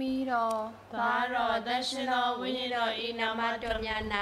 မိတော်သာတော်သရှင်တော်ဝိညာဉ်တော်ဤနာမတော်မြတ်၌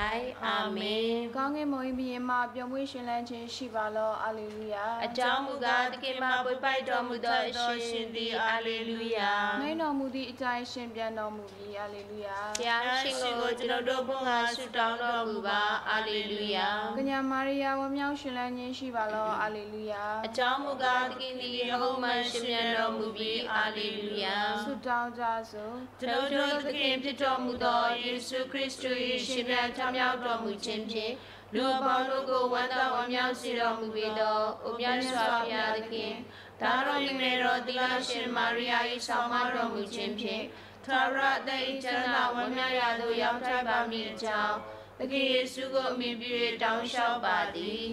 အာမင်ကောင်းကင်ဘုံဘုရင်မှပျော်မွေ့ရှင်လန်းခြင်းရှိပါလောအာလေလုယာအကြောင်းမူကားသခင်မပွေပိုက်တော်မူသောအရှင်သည်အာလေလုယာနိုင်တော်မူသည့်အကြိုင်ရှင်ပြန်တော်မူပြီးအာလေလုယာဘုရားရှင်ကိုကျွန်တော်တို့ဘုန်းကားဆုတောင်းတော်မူပါအာလေလုယာကညာမာရိယာဝမြောက်ရှင်လန်းခြင်းရှိပါလောအာလေလုယာအကြောင်းမူကားသခင်သည်ယေဟောဝါရှင်မြတ်တော်မူပြီးအာလေလုယာဆုတောင်းကြစို့ကျွန်တော်တို့သခင်ဖြစ်တော်မူသောယေရှုခရစ်တု၏ရှင်ပြန်ချမြောက်တော်မူခြင်းဖြင့်လူအပေါင်းတို့ကိုဝမ်းသာဝမ်းမြောက်စေတော်မူပေသောအိုမြတ်စွာဘုရားသခင်ဒါတော်မြတ်တော်သီလရှင်မာရိယာ၏ဆောင်မတော်မူခြင်းဖြင့်သာရတဲ့ဤချမ်းသာဝမ်းမြောက်ရာသို့ရောက်ထိုက်ပါမည်အကြောင်းသခင်ယေရှုကိုအမိပြု၍တောင်းလျှောက်ပါသည်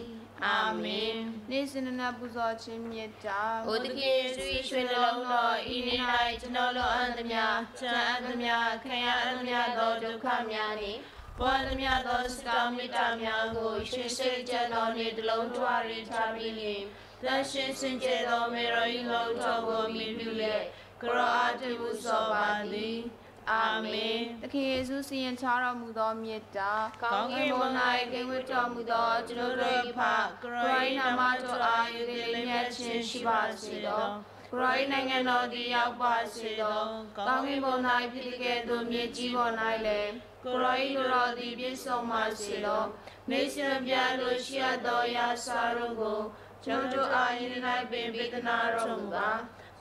အာမင်နေ့စဉ်နဲ့ပူဇော်ခြင်းမြတ်တာ။အိုတခင်ယေရှု၏ရွှေနှလုံးတော်ဤနေ့၌ကျွန်တော်တို့အန္တများ၊ချမ်းအပ်သမျှ၊ခံရအပ်သမျှသောဒုက္ခများနှင့်ပွားသမျှသောစတောင်းမေတ္တာများကိုရွှေစိတ်ကြံတော်နှင့်တလုံးထွားရထားပြီးလျှင်သန့်ရှင်းစင်ကြယ်သောမေရောဤလုံးတော်ကိုမြည်ပြုလျက်ကရောအားတမှုစောပါသည်။ အာမင်သခင်ယေရှုစီရင်ချတော်မူသောမြတ်တာ။ကောင်းကင်ဘုံ၌ကိဝတ်တော်မူသောကျွန်တော်တို့၏ဖခရိုင်းနာမတော်အာယုတိလေးမြတ်ခြင်းရှိပါစေသော။ခရိုင်းနိုင်ငံတော်သည်ရောက်ပါစေသောကောင်းကင်ဘုံ၌ဖြစ်ကဲ့သို့မြေကြီးပေါ်၌လည်းခရိုင်းလူတော်သည်ပြည့်စုံပါစေသောနေရှင်ပြလို့ရှိရသောရာစာတို့ကိုကျွန်တို့အားယင်း၌ပင်ပေးသနာတော်မူပါ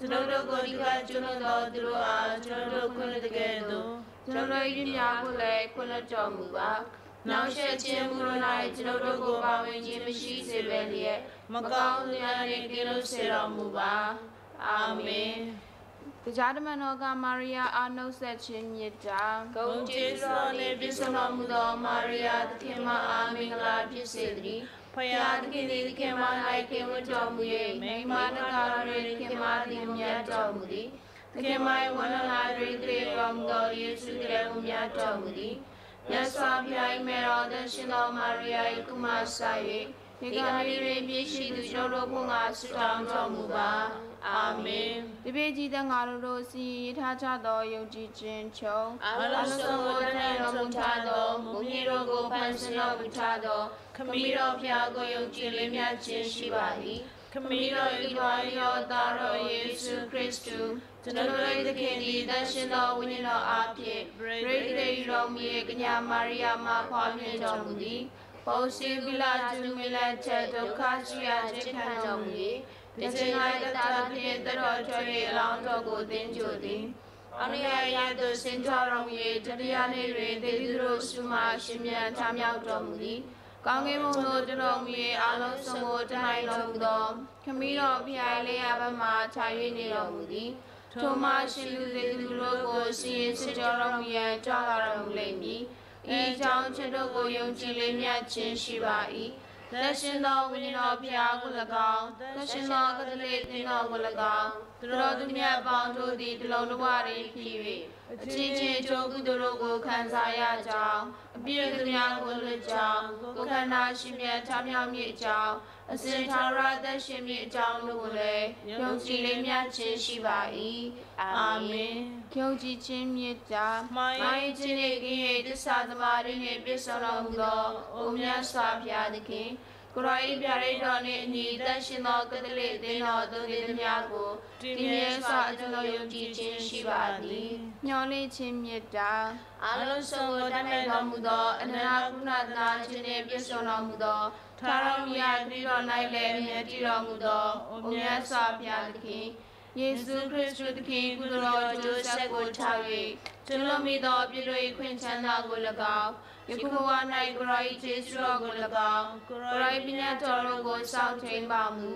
ကျွန်တို့ကိုဒီကကျွန်တော်တို့တို့အားကျွန်တို့ခွင့်တကယ်သို့ကျွန်တော်၏များကိုလည်းခွင့်လွှတ်တော်မူပါနောက်ဆက်ခြင်းမူ၌ကျွန်တို့ကိုပါဝင်ခြင်းမရှိစေဘဲလျက်မကောင်းရာနှင့်ကင်းလို့စေတော်မူပါအာမင်တရားဓမ္မတော်ကမာရိယာအာနှုတ်ဆက်ခြင်းမြတ်တာဂုဏ်ကျေးဇူးတော်နှင့်ပြည့်စုံတော်မူသောမာရိယာသခင်မအားမင်္ဂလာဖြစ်စေတည်း ဖယားသခင်သည်သခင်မ၌ခင်ဝတ်တော်မူ၍မိန်းမတကားတွင်သခင်မသည်မြတ်တော်မူသည်သခင်မ၏ဝန္ဒနာတွင်တည်တော်မူသောယေရှုခရစ်ကိုမြတ်တော်မူသည်မြတ်စွာဘုရား၏မေတော်သရှင်တော်မာရိယာ၏ကုမဆာ၍ဒီကနေ့တွင်ပြည့်ရှိသူကျွန်တော်တို့ဘုရားဆုတောင်းတော်မူပါ အာမင်ဒီပေကြီးတဲ့ငါတို့တို့စီရထားကြသောယုံကြည်ခြင်းချုပ်အလုံးစုံကိုတန်တော်မူထားသောမုန်ကြီးတို့ကိုဖန်ဆင်းတော်မူထားသောခမည်းတော်ဖျားကိုယုံကြည်လေးမြတ်ခြင်းရှိပါ၏ခမည်းတော်ဤတော်ရောသားတော်ယေရှုခရစ်တုကျွန်တော်တို့၏သခင်ဒီသရှင်တော်ဝိညာဉ်တော်အားဖြင့်ပရိသေရီတော်မူ၏ကညာမာရိယာမှဖွားမြင်တော်မူသည်ပုံစီဗိလာသူမီလက် ချက်ဒုက္ခရှိရာခြင်းခံတော်မူ၏ဒီချိန်၌တတဖြင့်တတော်ချွေအလောင်းတော်ကိုသင်ကြိုသည်အနိယယသို့စင်ကြတော်မူ၏တတရားနေ့တွင်ဒေသတို့စုမှရှင်မြန်ချမြောက်တော်မူသည်ကောင်းကင်ဘုံသို့တော်မူ၏အလုံးစုံကိုတနိုင်တော်မူသောခမည်းတော်ဖျားလေးရဘမှခြာ၍နေတော်မူသည်ထိုမှရှင်လူသေးသူတို့ကိုစီရင်စစ်ကြောတော်မူရန်ကြွားလာတော်မူလိမ့်မည်ဤကြောင့်ချစ်တို့ကိုယုံကြည်လေးမြတ်ခြင်းရှိပါ၏ သက်ရှင်သောဝိညာဉ်တော်ဖျားကို၎င်းသက်ရှင်သောကတလေသင်တော်ကို၎င်းသူတော်သူမြတ်ပေါင်းတို့သည်တလုံးတစ်ဝရည်ဖြစ်၍အချင်းချင်းကြိုးကုသိုလ်တို့ကိုခံစားရကြောင်းအပြည့်သူများကိုလွတ်ကြောင်းကိုယ်ခန္ဓာရှင်မြတ်ချမြောက်မြင့်ကြောင်းအစဉ်ထာဝရသက်ရှင်မြင့်အကြောင်းတို့ကိုလည်းယုံကြည်လေးမြတ်ခြင်းရှိပါ၏ အာမင်ယုံကြည်ခြင်းမြတ်တာမိုင်းခြင်းနှင့်ကင်း၍တစ္ဆာသမာဓိနှင့်ပြည့်စုံတော်မူသောအိုမြတ်စွာဘုရားသခင်ကိုရောဤပြရိတော်နှင့်အညီတန်ရှင်သောကတလေသင်တော်သူသည်များကိုဒီမြတ်စွာအကျွန်ုပ်ယုံကြည်ခြင်းရှိပါသည်မျော်လင့်ခြင်းမြတ်တာအလုံးစုံကိုတတ်နိုင်တော်မူသောအနန္တကုဏနာခြင်းနှင့်ပြည့်စုံတော်မူသောထာဝရမြတ်တိတော်၌လည်းမြတ်တည်တော်မူသောအိုမြတ်စွာဘုရားသခင် ယေရှုခရစ်တုသခင်ကုသိုလ်တော်ကျိုးဆက်ကိုထား၍ကျွန်တော်မိသောပြည့်တို့၏ခွင့်ချမ်းသာကို၎င်းယခုဘဝ၌ကိုရော၏ကျေးဇူးတော်ကို၎င်းကိုရော၏ပညာတော်တို့ကိုစောင့်ထိန်ပါမူ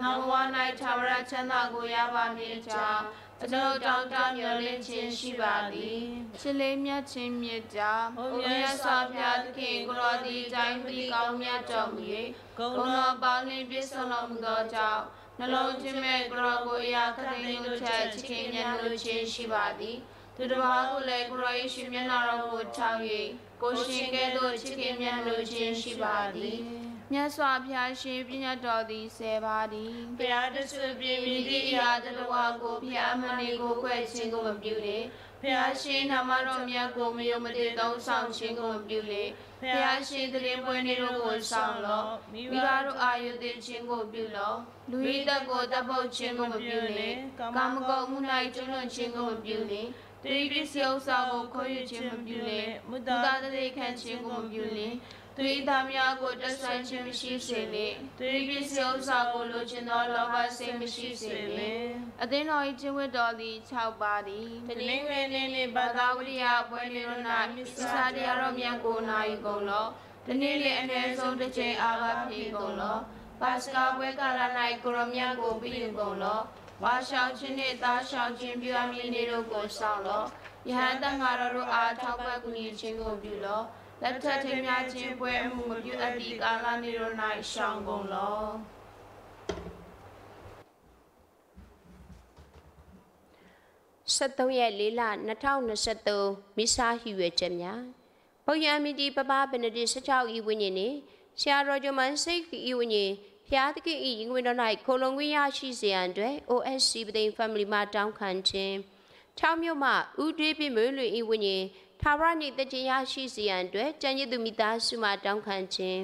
နောက်ဘဝ၌ထာဝရချမ်းသာကိုရပါမည်အကြောင်းအကျွန်ုပ်တောင်းတမျှော်လင့်ခြင်းရှိပါသည်ချစ်လေးမြတ်ခြင်းမြတ်တာ။အိုမြတ်စွာဘုရားသခင်ကိုရောသည်တိုင်းပြီးကောင်းမြတ်တော်မူ၍ဂုဏ်တော်ပေါင်းနှင့်ပြည့်စုံတော်မူသောကြောင့် နှလုံးချင်းမဲ့ကိုရောကိုအရာခသိန်းတို့ချက်ချစ်ခင်မြတ်လို့ခြင်းရှိပါသည်။သူတစ်ပါးကိုလည်းကိုရောယေရှုမျက်နှာတော်ကိုထောက်၍ကိုရှင်ကဲ့သို့ချစ်ခင်မြတ်လို့ခြင်းရှိပါသည်မြတ်စွာဘုရားရှင်ပြညတ်တော်သည်ဆယ်ပါးသည်။ဘုရားတဆူပြင်းမြည်သည့်အရာတလဝါကိုဘုရားမဏီကိုခွဲ့ခြင်းကိုမပြုနှင့်။ဖျားရှင်နာမတော်မြတ်ကိုမယုံမတည်သုံးဆောင်ခြင်းကိုမပြုလေ ဖျားရှင်တရင်ပွဲနေတို့ကိုဆောင်လောမိဘတို့အာယုသိခြင်းကိုပြုလောလူဤသက်ကိုတပ်ပုတ်ခြင်းကိုမပြုလေကာမဂုဏ်မှု၌ကျွလွန်ခြင်းကိုမပြုလေတိရိပစ္စယဥစ္စာကိုခေါ်ယူခြင်းမပြုလေမူတာတရေခံခြင်းကိုမပြုလေ သူဤသားများကိုတဆိုင်ခြင်းမရှိစေလေသူဤပစ္စည်းဥစ္စာကိုလိုချင်သောလောဘစိတ်မရှိစေလေအသင်းတော်၏ကျင့်ဝတ်တော်သည်6ပါးသည်တနင်္ဂနွေနေ့နေ့ဘာဘာသာသာဝဝရိရိယယပွဲပွဲနေနေရရနာနာမမစ္စစ္စစာစာတတရာရာတော်တော်မြမြတ်တ်ကိုကိုနာနာယူယူကုန်ကုန်လောလောတနေ့လေအနည်းဆုံးတစ်ချိန်အာဘဖြစ်ကုန်လောပါစကာပွဲကာလ၌ကိုရမြတ်ကိုပြည့်ကုန်လောဝါရှောင်းခြင်းနှင့်သားရှောင်းခြင်းပြုအပ်မည်နေတို့ကိုဆောင်လောယဟန်တန်ဃာတော်တို့အားထောက်ပံ့ကူညီခြင်းကိုပြုလော လက်ထက်ထင်များခြင်းပွဲအမှုမပြုအပ်သည့်ကာလနေတို့၌ရှောင်းကုန်လော73ရက်၄လ2023မိစာဟီရွယ်ချက်များပုပ်ရမီတီပပဘနဒစ်16ဤဝိညာဉ်နှင့်ဆရာတော်ဂျမန်စိတ်ဤဝိညာဉ်ဖျားသခင်ဤရင်ဝင်တော်၌ခိုလုံခွင့်ရရှိစေရန်အတွက် OSC ပသိမ် family မှတောင်းခံခြင်း6မြို့မှဥဒေးပြမွေးလွေဤဝိညာဉ် သာဝရညိတခြင်းရရှိစေရန်အတွက်ကြံရည်သူမိသားစုမှတောင်းခံခြင်း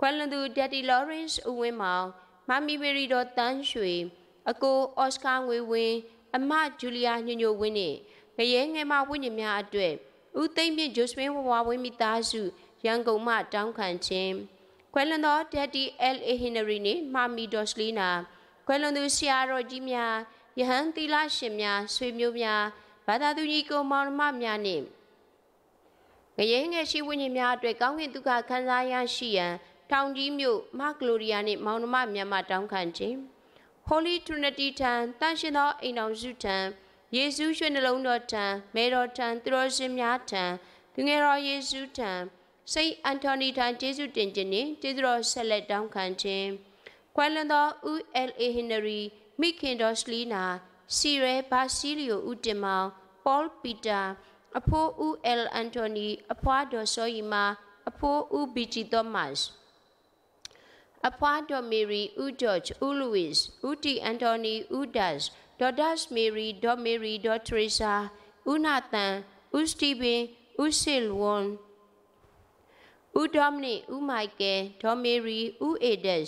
ခွဲလွန်သူဒက်တီလော်ရန့်စ်ဦးဝင်းမောင်မမီမေရီတော်တန်းရွှေအကိုအော်စကာငွေဝင်းအမဂျူလီယာညညိုဝင်းနဲ့ငရဲငယ်မဝိညာဉ်များအတွက်ဦးသိမ့်မြင့်ဂျိုစပင်ဝဝဝင်းမိသားစုရန်ကုန်မှတောင်းခံခြင်းခွဲလွန်သောဒက်တီ LA ဟင်နရီနဲ့မာမီဒေါ်စလီနာခွဲလွန်သူဆရာတော်ကြီးများယဟန်သီလရှင်များဆွေမျိုးများဘာသာသူကြီးကိုမောင်နှမများနဲ့င ရဲငယ်ရှိဝိညာဉ်များအတွက်ကောင်းကင်ဒုက္ခခံစားရရှိရန်တောင်ကြီးမြို့မဂလိုရီယာနှင့်မောင်နှမများမှတောင်းခံခြင်း Holy Trinity ထံတန်ရှင်သောအိမ်တော်စုထံယေရှုရွှေနှလုံးတော်ထံမေတော်ထံသူတော်ရှင်များထံသူငယ်တော်ယေရှုထံစိတ်အန်တိုနီထံကျေးဇူးတင်ခြင်းနှင့်ကျေးဇူးတော်ဆက်လက်တောင်းခံခြင်းကွယ်လွန်သောဦး L.A. Henry မိခင်တော်စလီနာစီရဲဘာစီလီယိုဦးတင်မောင်ပေါပီတာ အဖိုးဦးအယ်အန်တိုနီအဖွားတော်ဆိုယီမာအဖိုးဦးဘီဂျီသောမတ်အဖွားတော်မေရီဦးဂျော့ချ်ဦးလူးဝစ်ဦးတီအန်တိုနီဦးဒတ်ဒေါ်ဒတ်မေရီဒေါ်မေရီဒေါ်ထရီဆာဦးနာသန်ဦးစတီဗင်ဦးဆစ်ဝွန်ဦးဒေါမနစ်ဦးမိုက်ကယ်ဒေါ်မေရီဦးအေဒက်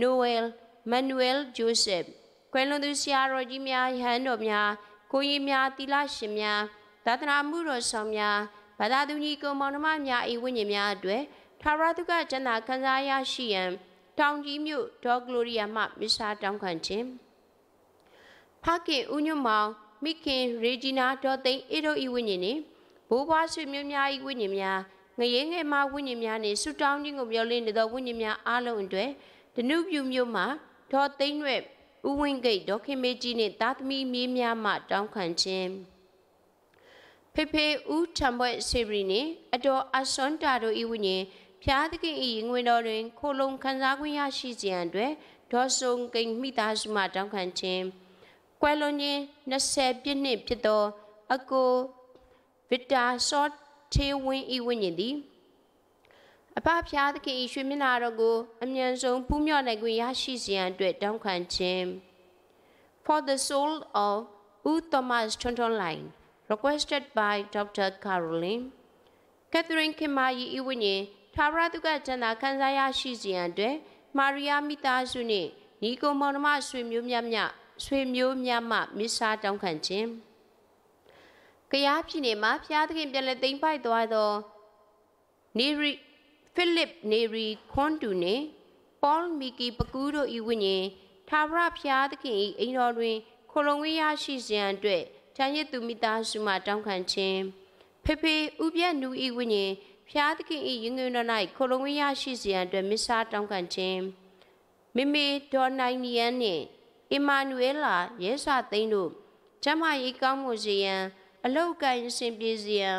နိုဝဲလ်မန်နွဲလ်ဂျိုးဆက်ကွယ်လွန်သူဆရာတော်ကြီးများယဟန်တော်များကိုကြီးများတီလာရှင်များ သာသနာမှုတော်ဆောင်များဘာသာသူကြီးကိုမောင်နှမများဤဝိညာဉ်များအတွက်ထာဝရတုကကျမ်းသာခံစားရရှိရန်တောင်ကြီးမြို့ဒေါ်ဂလိုရီယာမှမစ္စာတောင်းခံခြင်းဖခင်ဦးညွတ်မောင်မိခင်ရေဂျီနာဒေါ်သိန်းအေတို့ဤဝိညာဉ်နှင့်ဘိုးဘွားဆွေမျိုးများဤဝိညာဉ်များငရေငယ်မဝိညာဉ်များနှင့်ဆုတောင်းခြင်းကိုမျှော်လင့်နေသောဝိညာဉ်များအားလုံးအတွက်ဒနုပြူမြို့မှဒေါ်သိန်းရွက်ဦးဝင်းဂိတ်ဒေါခင်မေကြီးနှင့်သားသမီးမြေးများမှတောင်းခံခြင်း ဖေဖေဦးထံဘွဲ့စေရီနှင့်အတော်အစွန်တာတို့ဤဝိညာဉ်ဖျားသခင်ဤငွေတော်တွင် ခိုလုံခံစားခွင့်ရရှိစေရန်အတွက်ဒေါ်ဆုံကိန်မိသားစုမှတောင်းခံခြင်းကွယ်လွန်ခြင်း20ပြည့်နှစ်ဖြစ်သော အကိုဗစ်တာဆော့ထေဝင်းဤဝိညာဉ်သည်အပဖျားသခင်ဤရွှေမျက်နှာတော်ကိုအမြန်ဆုံးဖူးမြော်နိုင်ခွင့်ရရှိစေရန်အတွက်တောင်းခံခြင်း For the soul of U Thomas Tontonline requested by Dr. Caroline Catherine Kimayi ဤဝိညာဉ်သာဝရတုကကျမ်းသာခံစားရရှိစေရန်အတွက်မာရီယာမိသားစုနှင့်ညီကိုမောင်နှမဆွေမျိုးများများဆွေမျိုးများမှမစ္စာတောင်းခံခြင်းကရားပြည်နယ်မှာဖျားသခင်ပြန်လည်သိမ်းပိုက်သွားသောနေရီဖိလစ်နေရီခွန်တူနှင့်ပေါလ်မီကီပကူးတို့ဤဝိညာဉ်သာဝရဖျားသခင်ဤအိမ်တော်တွင်ခိုလုံဝေးရရှိစေရန်အတွက် ချမ်းရည်သူမိသားစုမှတောင်းခံခြင်းဖေဖေဥပြတ်နူဤဝိညာဉ်ဖျားသခင်ဤရင်ငွေတော်၌ခိုလုံဝေးရရှိစေရန်အတွက်မစ္စာတောင်းခံခြင်းမိမိဒေါ်နိုင်နီယန်နှင့်အီမာနူအဲလာရဲစာသိန်းတို့ကျမ်းမာရေးကောင်းမှုစေရန်အလောက်ကိုင်းအစဉ်ပြေစေရန်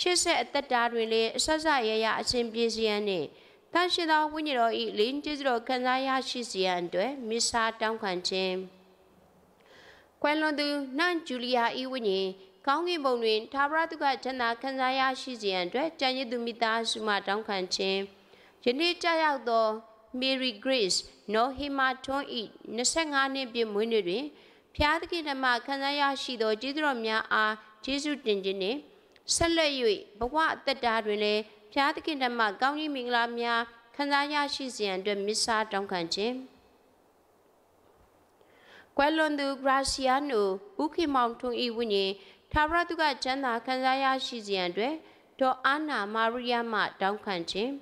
ရှစ်ဆက်အသက်တာတွင်လည်းအဆက်ဆက်ရရအစဉ်ပြေစေရန်နှင့်တန်ရှင်သောဝိညာဉ်တော်ဤလင်းကျေးဇူးတော်ခံစားရရှိစေရန်အတွက်မစ္စာတောင်းခံခြင်း ကွယ်လွန်သူနန့်ဂျူလီယာဤဝိညာဉ်ကောင်းကင်ဘုံတွင်သာဝရတုကကျမ်းသာခံစားရရှိစေရန်အတွက်ကြံရည်သူမိသားစုမှတောင်းခံခြင်းယနေ့ကြာရောက်သော Mary Grace နော်ဟီမာထွန်းဤ25နှစ်ပြည့်မွေးနေ့တွင်ဖျားသခင်ဓမ္မခံစားရရှိသောကျေးဇူးတော်များအားကျေးဇူးတင်ခြင်းနှင့်ဆက်လက်၍ဘဝအသက်တာတွင်လည်းဖျားသခင်ဓမ္မကောင်းကြီးမင်္ဂလာများခံစားရရှိစေရန်အတွက်မစ္စာတောင်းခံခြင်း ကွယ်လွန်သူဂရာစီယာနိုဦးခင်မောင်ထွန်းဤဝိညာဉ်သာဝရတုကကျမ်းသာခံစားရရှိစေရန်အတွက်ဒေါ်အာနာမာရီယာမှတောင်းခံခြင်း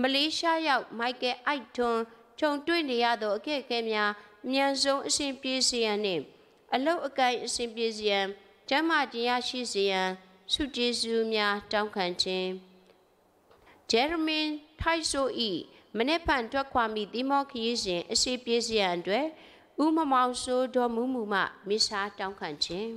မလေးရှားရောက်မိုက်ကယ်အိုက်ထွန်းခြုံတွေ့နေရသောအခက်အခဲများအမြန်ဆုံးအစဉ်ပြေစေရန်နှင့်အလုတ်အကိုင်အစဉ်ပြေစေရန်ကျမ်းမာခြင်းရရှိစေရန်ဆုကျေးဇူးများတောင်းခံခြင်းဂျယ်ရမင်ထိုက်ဆိုဤမနေ့ဖန်ထွက်ခွာမိဒီမောခရီးစဉ်အစီပြေစေရန်အတွက် ဥမမောင်ဆိုးတော်မူမူမှမိစားတောင်းခံခြင်း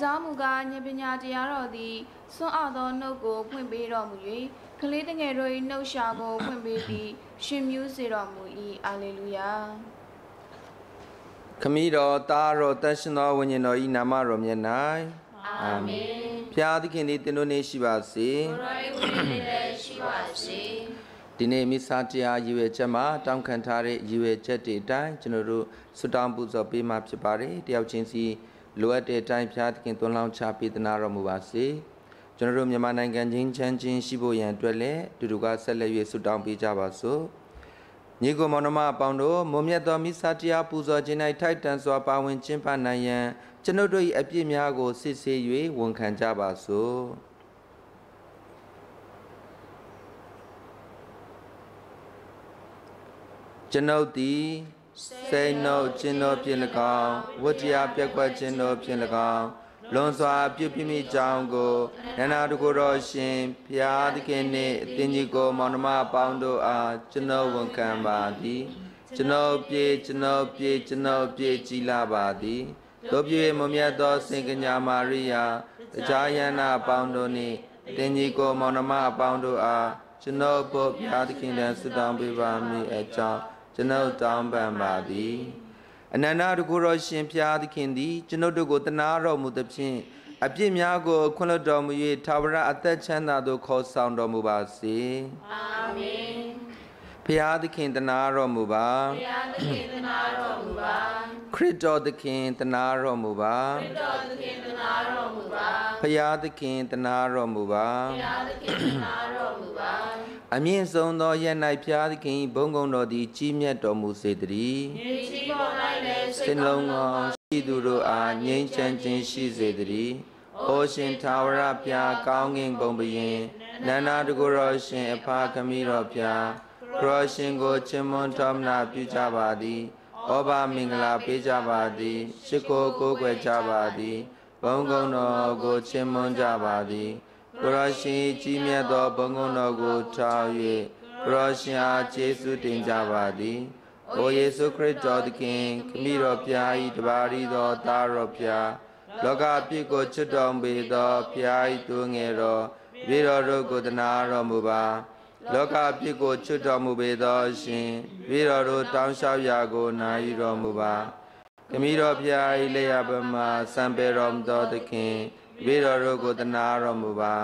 ကြောင်းမူကားဉာဏ်ပညာတရားတော်သည်စွန့်အားသောနှုတ်ကိုဖွင့်ပေးတော်မူ၍ကလေးတငယ်တို့၏နှုတ်ရှာကိုဖွင့်ပေးပြီးရှင်မျိုးစေတော်မူ၏အာလေလုယာခမည်းတော်သားတော်တန်ရှင်သောဝိညာဉ်တော်၏နာမတော်မြတ်၌အာမင်ဖျားသခင်သည်တင်တို့နေရှိပါစေကိုယ်တော်၏ဝိညာဉ်လည်းရှိပါစေဒီနေ့မိစာတရားရည်ရွယ်ချက်မှာတောင်းခံထားတဲ့ရည်ရွယ်ချက်တွေအတိုင်းကျွန်တော်တို့ဆုတောင်းပူဇော်ပေးမှာဖြစ်ပါတယ်တယောက်ချင်းစီ လိုအပ်တဲ့အတိုင်းဖျားသခင်သွန်လောင်းချပေးသနာတော်မူပါစေကျွန်တော်တို့မြန်မာနိုင်ငံချင်းချမ်းချင်းရှိဖို့ရန်အတွက်လည်းတူတူကဆက်လက်၍ဆုတောင်းပေးကြပါစို့ညီကိုမောင်နှမအပေါင်းတို့မွန်မြတ်သောမိစာတရားပူဇော်ခြင်း၌ထိုက်တန်စွာပါဝင်ခြင်းပါနိုင်ရန်ကျွန်ုပ်တို့၏အပြစ်များကိုစစ်ဆေး၍ဝန်ခံကြပါစို့ကျွန်ုပ်သည် စိတ်နှုတ်ခြင်းတို့ဖြင့်၎င်းဝတ္တရားပြက်ကွက်ခြင်းတို့ဖြင့်၎င်းလွန်စွာပြုပြမိကြောင်းကိုနန္နာတကိုယ်တော်ရှင်ဘုရားသခင်နှင့်အသင်ကြီးကိုမောင်နှမအပေါင်းတို့အားကျွန်တော်ဝန်ခံပါသည်ကျွန်တော်ပြေကျွန်တော်ပြေကျွန်တော်ပြေကြည်လာပါသည်တို့ပြေမမြတ်သောစင်ကညာမာရိယာတရားယန္နာအပေါင်းတို့နှင့်အသင်ကြီးကိုမောင်နှမအပေါင်းတို့အားကျွန်တော်ဘုရားသခင်တန်ဆုတောင်းပေးပါမည်အကြောင်း ကျွန်ုပ်တောင်းပန်ပါသည်အနန္တတကူတော်ရှင်ဖျားသခင်သည်ကျွန်ုပ်တို့ကိုတနာတော်မူသဖြင့်အပြစ်များကိုခွင့်လွှတ်တော်မူ၍သာဝရအသက်ချမ်းသာသို့ခေါ်ဆောင်တော်မူပါစေအာမင်ဖျားသခင်တနာတော်မူပါဖျားသခင်တနာတော်မူပါခရစ်တော်သခင်တနာတော်မူပါခရစ်တော်သခင်တနာတော်မူပါဖျားသခင်တနာတော်မူပါဖျားသခင်တနာတော်မူပါ အမြင့်ဆုံးသောရ၌ဖျားသခင်ဘုံကုံတော်သည်ကြီးမြတ်တော်မူစေတည်းညီကြီးပေါ်၌လည်းစိတ်လုံးသောရှိသူတို့အားငြိမ်းချမ်းခြင်းရှိစေတည်းအိုရှင်သာဝရဖျားကောင်းကင်ဘုံဘရင်နန္နာတကူတော်ရှင်အဖာခမီးတော်ဖျားခရောရှင်ကိုချီးမွမ်းတော်မနာပြုကြပါသည်ဩဘာမင်္ဂလာပေးကြပါသည်ရှိခိုးကိုးကွယ်ကြပါသည်ဘုံကုံတော်ကိုချီးမွမ်းကြပါသည် ကိုရောရှင်ကြီးမြတ်သောဘုံကုံတော်ကိုထောက်၍ကိုရောရှင်အားကျေးဇူးတင်ကြပါသည်အိုယေရှုခရစ်တော်သခင်ခမည်းတော်ဖျားဤတပါးရီသောသားတော်ဖျားလောကအပြစ်ကိုချွတ်တော်မူသောဖျားဤသူငယ်တော်ဝိတော်တို့ကိုတနာတော်မူပါလောကအပြစ်ကိုချွတ်တော်မူပေသောအရှင်ဝိတော်တို့တောင်းလျှောက်ရာကိုနာယူတော်မူပါခမည်းတော်ဖျားဤလက်ရပမှာစံပေတော်မူသောသခင် ဝိတော်တို့ကိုတနာတော်မူပါ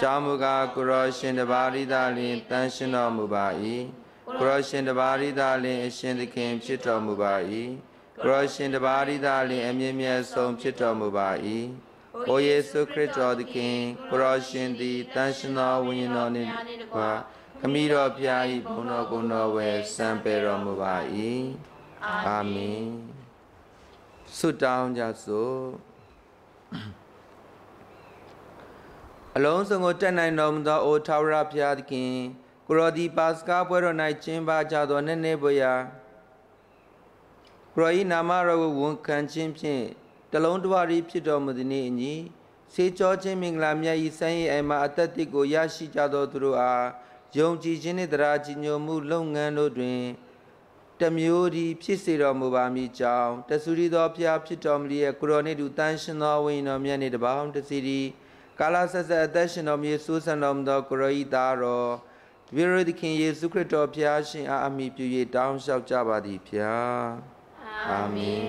ကြောင့်မူကားကိုရောရှင်တပါးရိသာလင်တန်ရှင်တော်မူပါ၏ကိုရောရှင်တပါးရိသာလင်အရှင်သခင်ဖြစ်တော်မူပါ၏ကိုရောရှင်တပါးရိသာလင်အမြင့်မြတ်ဆုံးဖြစ်တော်မူပါ၏အိုယေရှုခရစ်တော်သခင်ကိုရောရှင်သည်တန်ရှင်သောဝိညာဉ်တော်နှင့်တပါခမည်းတော်ဖျား၏ဘုန်းတော်ကိုယ်တော်ဝယ်စံပေတော်မူပါ၏အာမင်ဆုတောင်းကြစို့ အလုံးစုံကိုတက်နိုင်တော်မူသောအိုထာဝရဘုရားသခင်ကိုရောဒီပါစကာပွဲတော်၌ကျင်းပကြသောနေ့နေ့ဘုရားကိုရောဤနာမတော်ကိုဝန်ခံခြင်းဖြင့်တလုံးတဝရီဖြစ်တော်မူသည်နေ့အညီစေကြောခြင်းမင်္ဂလာမြတ်ဤစံရည်အိမ်မှာအသက်တိကိုရရှိကြသောသူတို့အားယုံကြည်ခြင်းနှင့်တရားကြည်ညိုမှုလုပ်ငန်းတို့တွင်တမျိုးဒီဖြစ်စေတော်မူပါမည်ကြောင်းတဆူရီသောဖျားဖြစ်တော်မူရဲ့ကိုရောနှင့်တူတန်ရှင်သောဝိညာဉ်တော်မြတ်နှင့်တပေါင်းတစီဒီ ကာလဆက်ဆက်အသက်ရှင်တော်မူယေရှုဆန်တော်မူသောကိုရောဤသားတော်တပည့်တော်သခင်ယေရှုခရစ်တော်ဖျားရှင်အားအမိပြု၍တောင်းလျှောက်ကြပါသည်ဖျားအာမင်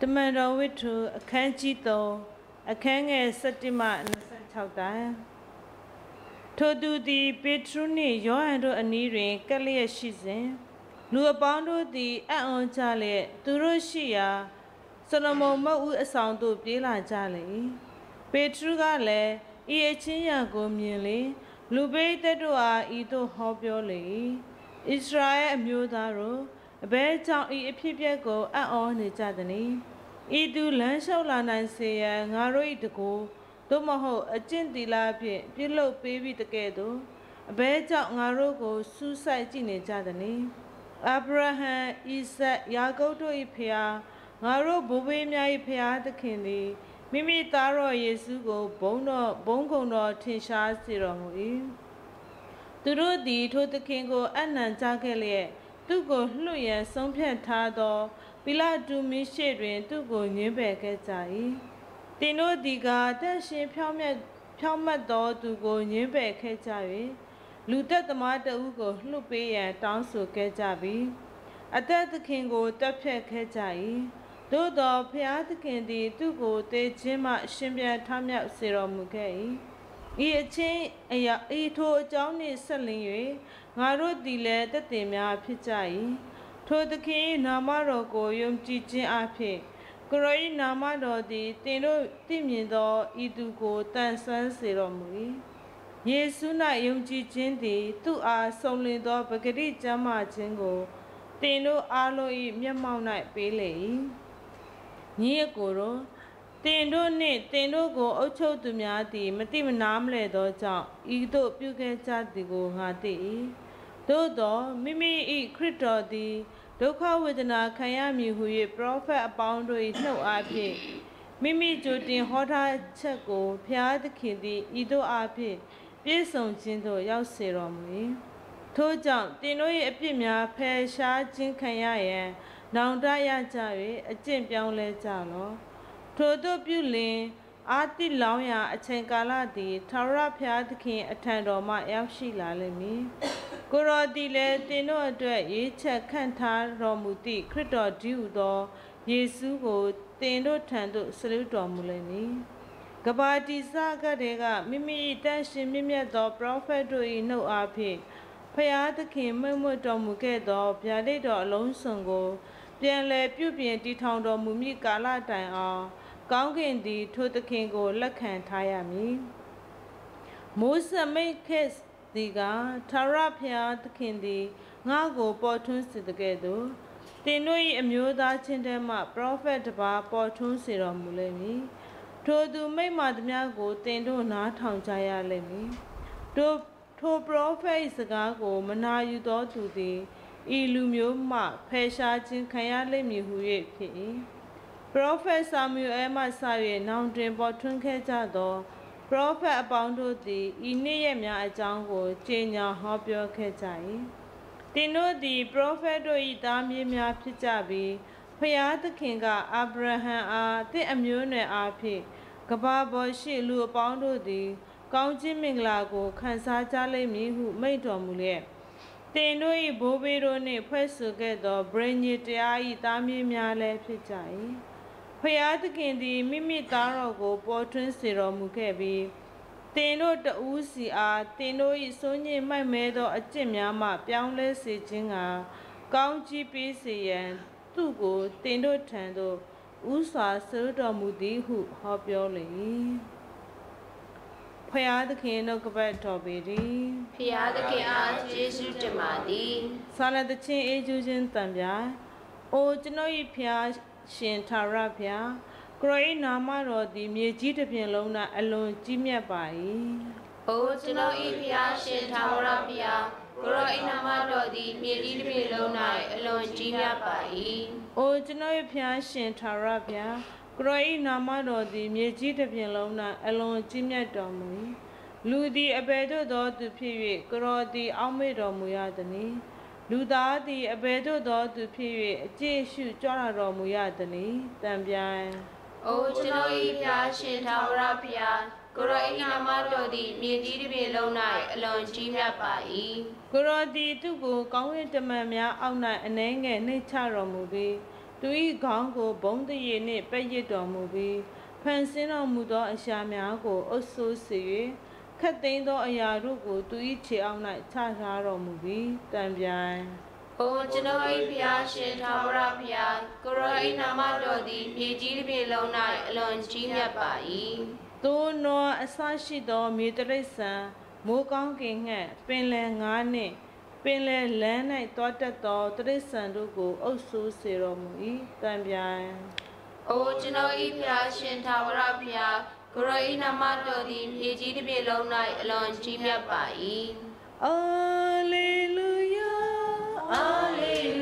တမန်တော်ဝိတ္ထုအခန်းကြီး3အခန်းငယ်7မှ26တိုင် ထိုသူသည်ပေထရုနှင့်ယောဟန်တို့အနီးတွင်ကပ်လျက်ရှိစဉ်လူအပေါင်းတို့သည်အံ့ဩကြလျက်သူတို့ရှိရာဆလမုန်မုတ်ဦးအဆောင်သို့ပြေးလာကြလေ၏ပေထရုကလည်းဤအချင်းရာကိုမြင်လေလူပိတ်သက်တို့အားဤသို့ဟောပြောလေ၏ဣသရေလအမျိုးသားတို့အဘဲကြောင့်ဤအဖြစ်အပျက်ကိုအံ့ဩနေကြသည်။ဤသူလမ်းလျှောက်လာနိုင်စေရန်ငါတို့၏တကူ သို့မဟုတ်အကျင့်တီလာဖြင့်ပြုလုပ်ပေးပြီးတကဲ့သို့အဘဲကြောင့်ငါတို့ကိုစူးစိုက်ကြည့်နေကြသည်။အာဗြဟံ၊ဣဇက်၊ယာကုပ်တို့၏ဖျားငါတို့ဘိုးဘေးများ၏ဖျားသခင်သည်မိမိသားတော်ယေရှုကိုဘုန်းတော်ဘုန်းကုံတော်ထင်ရှားစေတော်မူ၏။သူတို့သည်ထိုသခင်ကိုအနံ့ကြခဲ့လျက်သူကိုလှုပ်ရန်ဆုံးဖြတ်ထားသောပိလတုမင်းရှိတွင် သူကိုညှင်းပယ်ခဲ့ကြ၏ တင်တို့ဒီကတန့်ရှင်ဖြောင်းမြတ်ဖြောင်းမတ်သောသူကိုညှင်းပယ်ခဲ့ကြ၍လူသက်သမားတဦးကိုလှုပ်ပေးရန်တောင်းဆိုခဲ့ကြပြီးအသက်သခင်ကိုတပ်ဖြတ်ခဲ့ကြ၏သို့သောဖျားသခင်သည်သူကိုတေခြင်းမှရှင်ပြန်ထမြောက်စေတော်မူခဲ့၏ဤအချင်းအရာဤထိုအကြောင်းနှင့်ဆက်လင်း၍ငါတို့သည်လည်းတသက်များဖြစ်ကြ၏ထိုသခင်၏နာမတော်ကိုယုံကြည်ခြင်းအဖြစ် ကရော၏နာမတော်သည်တင်တို့သိမြင်သောဤသူကိုတန်ဆွမ်းစေတော်မူ၏ယေရှု၌ယုံကြည်ခြင်းသည် သူ့အားဆုံးလင်းသောပဂတိကျမ်းမာခြင်းကိုတင်တို့အားလုံး၏မျက်မှောက်၌ပေးလေ၏ညီအကိုတို့တင်တို့နှင့်တင်တို့ကိုအုပ်ချုပ်သူများသည်မတိမနာမလဲသောကြောင့်ဤသို့ပြုခဲ့ကြသည်ကိုငါသိ၏သို့သောမိမိ၏ခရစ်တော်သည် ဒုက္ခဝေဒနာခံရမည်ဟု၍ပရောဖက်အပေါင်းတို့၏နှုတ်အားဖြင့်မိမိကြိုတင်ဟောထားချက်ကိုဖျားသခင်သည်ဤသို့အားဖြင့်ပြည့်စုံခြင်းသို့ရောက်စေတော်မူ၏ထို့ကြောင့်တင်တို့၏အပြစ်များဖယ်ရှားခြင်းခံရရန်နောင်တရကြ၍အကျင့်ပြောင်းလဲကြလော့ထို့သို့ပြုလင်အာတိလောင်းရာအချိန်ကာလသည်ထာဝရဘုရားသခင်အထံတော်မှရောက်ရှိလာလိမ့်မည် ကိုရောဒီလည်းတင်တို့အတွက်ရေးချက်ခန့်ထားတော်မူသည့်ခရစ်တော်ဒီဟုသောယေရှုကိုတင်တို့ထံသို့ဆလူတော်မူလိမ့်မည်ကဘာတိစကတဲ့ကမိမိတန်ရှင်မြင့်မြတ်သောပရောဖက်တို့၏နှုတ်အားဖြင့်ဖျားသခင်မြတ်မွတ်တော်မူခဲ့သောဗျာဒိတ်တော်အလုံးစုံကို ပြန်လည်ပြုပြင်တည်ထောင်တော်မူမည့်ကာလတိုင်အောင်ကောင်းကင်သည်ထိုသခင်ကိုလက်ခံထားရမည်မိုးစမိတ်ခက် ဒီကထာဝရဘုရားသခင်သည်ငါ့ကိုပေါ်ထွန်းစေတကဲ့သို့တင်တို့၏အမျိုးသားချင်းတဲမှပရောဖက်တစ်ပါးပေါ်ထွန်းစေတော်မူလိမ့်မည်ထိုသူမိမ့်မာသမျှကိုတင်တို့နားထောင်ကြရလိမ့်မည်ထိုထိုပရောဖက်၏စကားကို မနာယူသောသူသည်ဤလူမျိုးမှဖယ်ရှားခြင်းခံရလိမ့်မည်ဟု၍ဖြစ်၏ပရောဖက်ဆာမူအဲမှစ၍နောင်တွင်ပေါ်ထွန်းခဲ့ကြသော ပရောဖက်အပေါင်းတို့သည်ဤနေ့ရက်များအကြောင်းကိုကြေညာဟောပြောခဲ့ကြ၏တင်တို့သည်ပရောဖက်တို့၏သားမြေးများဖြစ်ကြပြီးဖျားသခင်ကအာဗြဟံအားတင့်အမျိုးနွယ်အားဖြင့်ကဘာပေါ်ရှိလူအပေါင်းတို့သည် ကောင်းခြင်းမင်္ဂလာကိုခံစားကြလိမ့်မည်ဟုမိန့်တော်မူလျက်တင်တို့၏ဘိုးဘေးတို့နှင့်ဖွဲ့ဆိုခဲ့သောဗြိညင်တရား၏သားမြေးများလည်းဖြစ်ကြ၏ ဖျားသခင်သည်မိမိသားတော်ကို ပေါ်ထွန်းစေတော်မူခဲ့ပြီးတင်တို့တဦးစီအားတင်တို့၏စိုးညစ်မိုက်မဲသောအကျင့်များမှ ပြောင်းလဲစေခြင်းကကောင်းကြီးပေးစေရန် သူ့ကိုတင်တို့ထံသို့ဥစွာဆရတော်မူသည်ဟု ဟောပြောလေ၏ဖျားသခင်တို့ကပတ်တော်ပေသည်ဖျားသခင်အားယေရှုတင်ပါသည်ဆာလတချင်းအေဂျူးချင်းတံပြားအိုကျွန်ုပ်၏ဖျား ရှင်သာရဖျားကရောဤနာမတော်သည်မြေကြီးတစ်ပြင်လုံး၌အလွန်ကြီးမြတ်ပါ၏။အိုကျွန်ုပ်၏ဖျားရှင်ထာဝရဘုရားကိုရောဤနာမတော်သည်မြေကြီးတစ်ပြင်လုံး၌အလွန်ကြီးမြတ်ပါ၏။အိုကျွန်ုပ်၏ဖျားရှင်သာရဖျားကရောဤနာမတော်သည်မြေကြီးတစ်ပြင်လုံး၌အလွန်ကြီးမြတ်တော်မူ၏။လူသည်အဘယ်သို့သောသူဖြစ်၍ကရောသည်အောက်မေ့တော်မူရသနည်း။ လူသားသည်အဘယ်သို့သောသူဖြစ်၍အကျင့်ရှုကြွလာတော်မူရသနည်း။တံပြိုင်။အိုကျွန်ုပ်၏ဖျားရှင်ထာဝရဘုရားကိုရောဤနာမတော်သည်မြေကြီးတစ်ပြင်လုံး၌အလွန်ကြီးမြတ်ပါ၏ကိုရောဒီသူကိုကောင်းကင်တမန်များအောက်၌အနှဲငယ်နှိမ့်ချတော်မူပြီးသူ၏ခေါင်းကိုဘုံတရည်နှင့်ပက်ရစ်တော်မူပြီးဖန်ဆင်းတော်မူသောအရှာများကိုအုပ်ဆိုးစေ၍ ခတ်သိမ်းသောအရာတို့ကိုသူ၏ခြေအောက်၌ချထားတော်မူပြီးတံပြိုင်။အိုကျွန်ုပ်၏ဖျားရှင်ထာဝရဘုရားကိုရောဤနာမတော်သည်မြေကြီးတစ်ပြင်လုံး၌အလွန်ကြီးမြတ်ပါ၏သို့နောအဆရှိသောမြေတရိษံမိုးကောင်းကင်ငှက်ပင်လယ်ငါးနှင့်ပင်လယ်လမ်း၌တောတက်သောတရိษံတို့ကိုအုပ်ဆိုးစေတော်မူ၏တံပြိုင်။အိုကျွန်ုပ်၏ဖျားရှင်ထာဝရဘုရား ကိုရောဤနာမတော်သည်မြေကြီးတစ်ပြင်လုံး၌အလွန်ကြီးမြတ်ပါ၏ Alleluia. အာလေလုအာ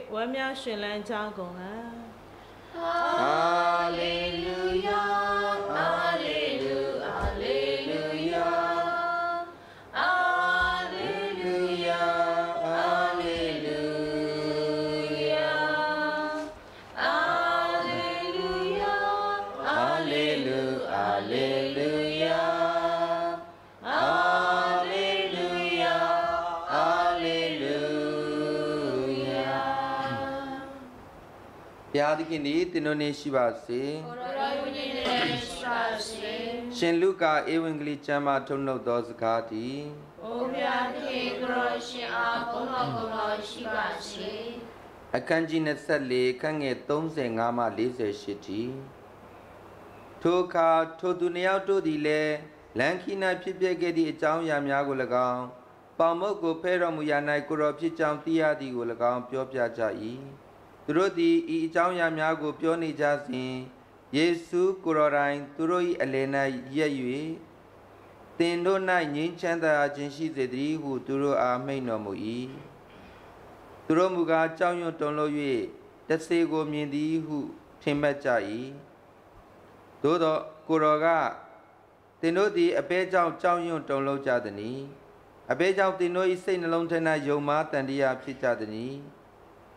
ရက်ဖြစ်၍ဝမ်းမြောက်ရှင်လန်း ဘုရားသခင်ဒီတင်တော်နေရှိပါစေကိုရောဝိညာဉ်နဲ့ရှိပါစေရှင်လုကာဧဝံဂေလိကျမ်းမှာထုတ်နှုတ်သောစကားသည်။အိုဘုရားသခင်ကိုရောရှင်အားဘုန်းတော်ကိုရောရှိပါစေအခန်းကြီး24ခန်းငယ်35မှ48တီထိုအခါထိုသူနှစ်ယောက်တို့သည်လည်းလန်ခီနာဖြစ်ပျက်ခဲ့သည့်အကြောင်းအရာများကို၎င်းပေါမုတ်ကိုဖဲတော်မူရာ၌ကိုရောဖြစ်ကြောင်းသိရသည်ကို၎င်းပြောပြကြ၏ သူတို့သည်ဤအကြောင်းအရာများကို ပြောနေကြစဉ်ယေရှုကိုရောတိုင်သူတို့၏အလယ်၌ရက်၍သင်တို့၌ငြိမ်းချမ်းသာခြင်းရှိစေသည်ဟု သူတို့အားမိန့်တော်မူ၏သူတို့မူကားကြောက်ရွံ့တုန်လှုပ်၍တဆေကိုမြင်သည်ဟုထင်မှတ်ကြ၏သို့သောကိုရောကသင်တို့သည်အဘဲကြောင့်ကြောက်ရွံ့တုန်လှုပ်ကြသည်။အဘဲကြောင့်သင်တို့၏စိတ်နှလုံးထဲ၌ယုံမားတန်တရားဖြစ်ကြသည်။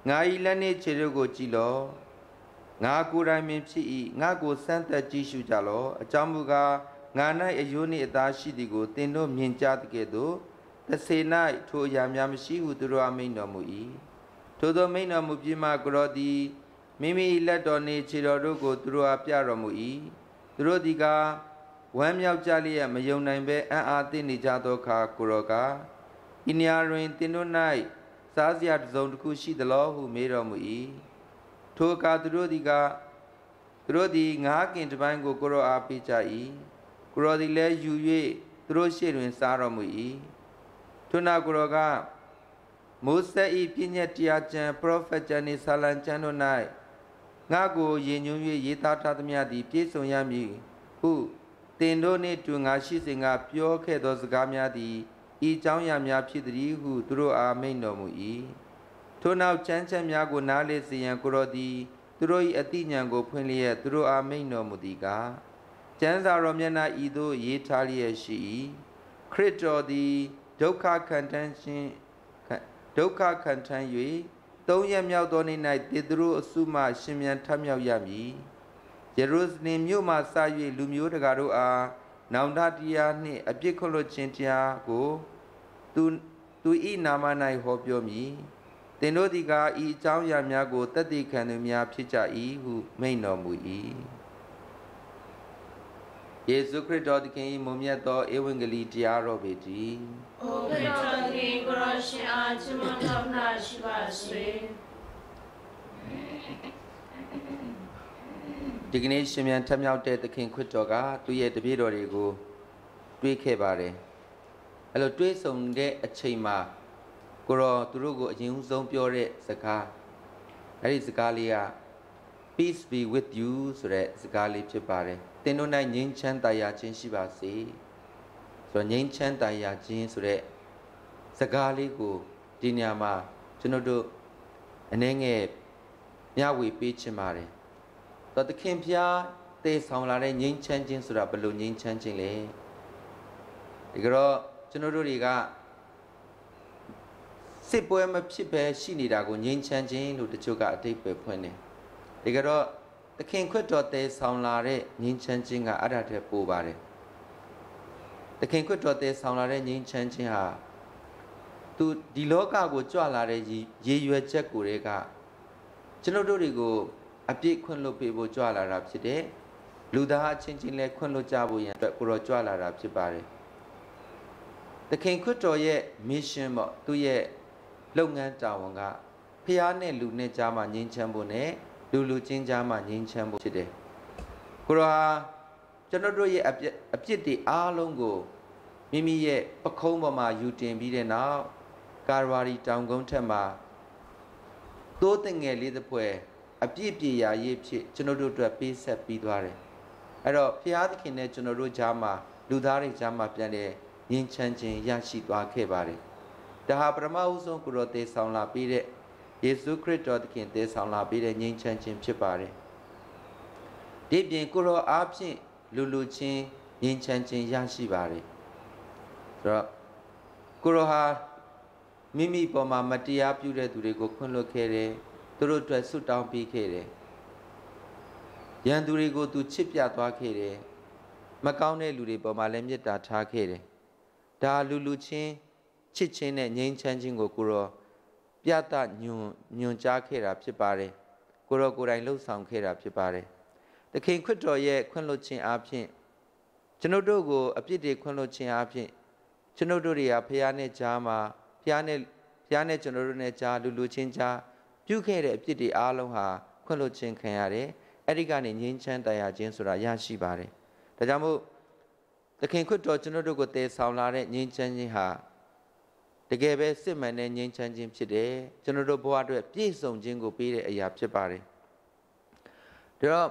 ငါ၏လက်နှင့်ခြေတို့ကိုကြည်လော့။ငါကိုယ်တိုင်ပင်ဖြစ်၏ငါကိုစမ်းသက်ကြည့်ရှုကြလော့။အကြောင်းမူကားငါ၌အယိုးနှင့်အသားရှိသည်ကိုသင်တို့မြင်ကြသကဲ့သို့တဆေ၌ထိုအရာများမရှိဟုသူတို့အမိန်တော်မူ၏။ထိုသောမိန်တော်မူပြီးမှကိုရောသည်မိမိလက်တော်နှင့်ခြေတော်တို့ကိုသူတို့အားပြတော်မူ၏။သူတို့သည်ကဝမ်းမြောက်ကြလျက်မယုံနိုင်ဘဲအံ့အားသင့်နေကြသောအခါကိုရောကဤနေရာတွင်သင်တို့၌ စားစရာတစ်စုံတစ်ခုရှိသလောဟုမေးတော်မူ၏ထိုအခါသူတို့သည်ကသူတို့သည်ငါးကင်တစ်ပိုင်းကိုကိုရောအားပေးကြ၏ကိုရောသည်လည်းယူ၍သူတို့ရှေ့တွင်စားတော်မူ၏ထို့နောက်ကိုရောကမိုးဆက်၏ပြည့်ညက်တရားကျမ်းပရောဖက်ကျမ်းနှင့်ဆာလံကျမ်းတို့၌ငါကိုယဉ်ညွှန်း၍ရေးသားထားသမျှသည်ပြည့်စုံရမည်ဟုတင်တို့နှင့်တူငါရှိစဉ်ကပြောခဲ့သောစကားများသည် ဤเจ้าရာများဖြစ်သည်ဟုသူတို့အားမိန့်တော်မူ၏ထို့နောက်ချမ်းချက်များကိုနားလေစေရန်ကိုရောသည်သူတို့၏အတိညာကိုဖွင့်လျက်သူတို့အားမိန့်တော်မူသည်ကားကျမ်းစာတော်မျက်နှာဤသို့ရေးထားလျက်ရှိ၏ခရစ်တော်သည်ဒုက္ခခံတန်းခြင်းဒုက္ခခံထမ်း၍သုံးရက်မြောက်သောနေ့၌တေသူတို့အစုမှရှင်မြန်ထမြောက်ရမည်ယေရုရှလင်မြို့မှစ၍လူမျိုးတကာတို့အားနောင်တတရားနှင့်အပြစ်ခွလွတ်ခြင်းတရားကို သူသူဤနာမ၌ဟောပြောမည်သင်တို့သည်ကဤအကြောင်းအရာများကိုတသက်ခံသူများဖြစ်ကြ၏ဟုမိန့်တော်မူ၏ယေရှုခရစ်တော်သခင်၏မုံမြတ်သောဧဝံဂေလိတရားတော်ပေတည်း။အိုခရစ်တော်သခင်ကိုရရှင်အားချီးမွမ်းထောက်နာရှိပါစေ။ဒီကနေ့ရှင်မြန်ထမြောက်တဲ့သခင်ခရစ်တော်ကသူ့ရဲ့တပည့်တော်တွေကိုတွေးခဲ့ပါတယ်။ အဲ့လိုတွေးဆုံတဲ့အချိန်မှာကိုရောသူတို့ကိုအရင်ဆုံးပြောတဲ့စကားအဲ့ဒီစကားလေးက peace be with you ဆိုတဲ့စကားလေးဖြစ်ပါတယ်။သင်တို့၌ငြိမ်းချမ်းသာယာခြင်းရှိပါစေဆိုတော့ငြိမ်းချမ်းသာယာခြင်းဆိုတဲ့စကားလေးကိုဒီညမှာကျွန်တော်တို့အနေငယ်မျှဝေပေးချင်ပါတယ်တော့သခင်ဖျားတေဆောင်လာတဲ့ငြိမ်းချမ်းခြင်းဆိုတာဘယ်လိုငြိမ်းချမ်းခြင်းလဲဒီကတော့ ကျွန်တော်တို့တွေကစစ်ပွဲမဖြစ်ပဲရှိနေတာကိုငြိမ်းချမ်းခြင်းလို့တချို့ကအတိတ်ပဲဖွင့်တယ်ဒီကတော့သခင်ခွတ်တော်တည်ဆောင်လာတဲ့ငြိမ်းချမ်းခြင်းကအဲ့ဒါတည်းပိုပါတယ်သခင်ခွတ်တော်တည်ဆောင်လာတဲ့ငြိမ်းချမ်းခြင်းဟာသူဒီလောကကိုကြွလာတဲ့ရေရွယ်ချက်ကိုတွေကကျွန်တော်တို့တွေကိုအပြည့်ခွင့်လွတ်ပေးဖို့ကြွလာတာဖြစ်တယ်လူသားအချင်းချင်းလည်းခွင့်လွတ်ကြဖို့ရန်အတွက်ကိုရောကြွလာတာဖြစ်ပါတယ် သခင်ခွတ်တော်ရဲ့ mission ပေါ့သူရဲ့လုပ်ငန်းတာဝန်ကဖះနဲ့လူနဲ့ကြားမှာငြိမ်းချမ်းဖို့နဲ့လူလူချင်းကြားမှာငြိမ်းချမ်းဖို့ဖြစ်တယ်ကိုရောဟာကျွန်တော်တို့ရဲ့အပြစ်အပြစ်တွေအားလုံးကိုမိမိရဲ့ပခုံးပေါ်မှာယူတင်ပြီးတဲ့နောက်ကာရဝါရီတောင်ကုန်းထက်မှာသိုးတငယ်လေးတစ်ဖွဲအပြစ်ပြေရာရေးဖြစ်ကျွန်တော်တို့အတွက်ပေးဆက်ပြီးသွားတယ်အဲ့တော့ဖျားသခင်နဲ့ကျွန်တော်တို့ကြားမှာလူသားတွေကြားမှာပြန်တဲ့ ငြိမ်းချမ်းခြင်းရရှိသွားခဲ့ပါတယ်ဒါဟာပရမအုပ်ဆုံးကိုရောတေဆောင်လာပြီးတဲ့ယေရှုခရစ်တော်သခင်တည်ဆောင်လာပေးတဲ့ငြိမ်းချမ်းခြင်းဖြစ်ပါတယ်။ဒီပြင်ကိုရောအားဖြင့်လူလူချင်းငြိမ်းချမ်းခြင်းရရှိပါတယ်။ဆိုတော့ကိုရောဟာမိမိပေါ်မှာမတရားပြုတဲ့သူတွေကိုခွင့်လွှတ်ခဲ့တယ်။သူတို့အတွက်ဆုတောင်းပေးခဲ့တယ်။ရန်သူတွေကိုသူချစ်ပြသွားခဲ့တယ်။မကောင်းတဲ့လူတွေပေါ်မှာလည်းမေတ္တာထားခဲ့တယ်။ ဒါလူလူချင်းချစ်ချင်းနဲ့ငြိမ်းချမ်းခြင်းကိုကိုရောပြသညွန်ညွန်ကြားခဲ့တာဖြစ်ပါတယ်ကိုရောကိုယ်တိုင်လှုပ်ဆောင်ခဲ့တာဖြစ်ပါတယ်သခင်ခရစ်တော်ရဲ့ခွင့်လွှတ်ခြင်းအပြင်ကျွန်ုပ်တို့ကိုအပြစ်တွေခွင့်လွှတ်ခြင်းအပြင်ကျွန်ုပ်တို့တွေကဖះနဲ့ကြားမှာဖះနဲ့ဖះနဲ့ကျွန်တော်တို့နဲ့ကြားလူလူချင်းကြားပြုခဲ့တဲ့အပြစ်တွေအားလုံးဟာခွင့်လွှတ်ခြင်းခံရတယ်အဲ့ဒီကနေငြိမ်းချမ်းတရားခြင်းဆိုတာရရှိပါတယ်ဒါကြောင့်မို့ သခင်ခရစ်တော်ကျွန်တော်တို့ကိုတည်ဆောင်လာတဲ့ငြိမ်းချမ်းခြင်းဟာတကယ်ပဲစစ်မှန်တဲ့ငြိမ်းချမ်းခြင်းဖြစ်တယ်ကျွန်တော်တို့ဘဝအတွက်ပြည့်စုံခြင်းကိုပေးတဲ့အရာဖြစ်ပါတယ်ဒါတော့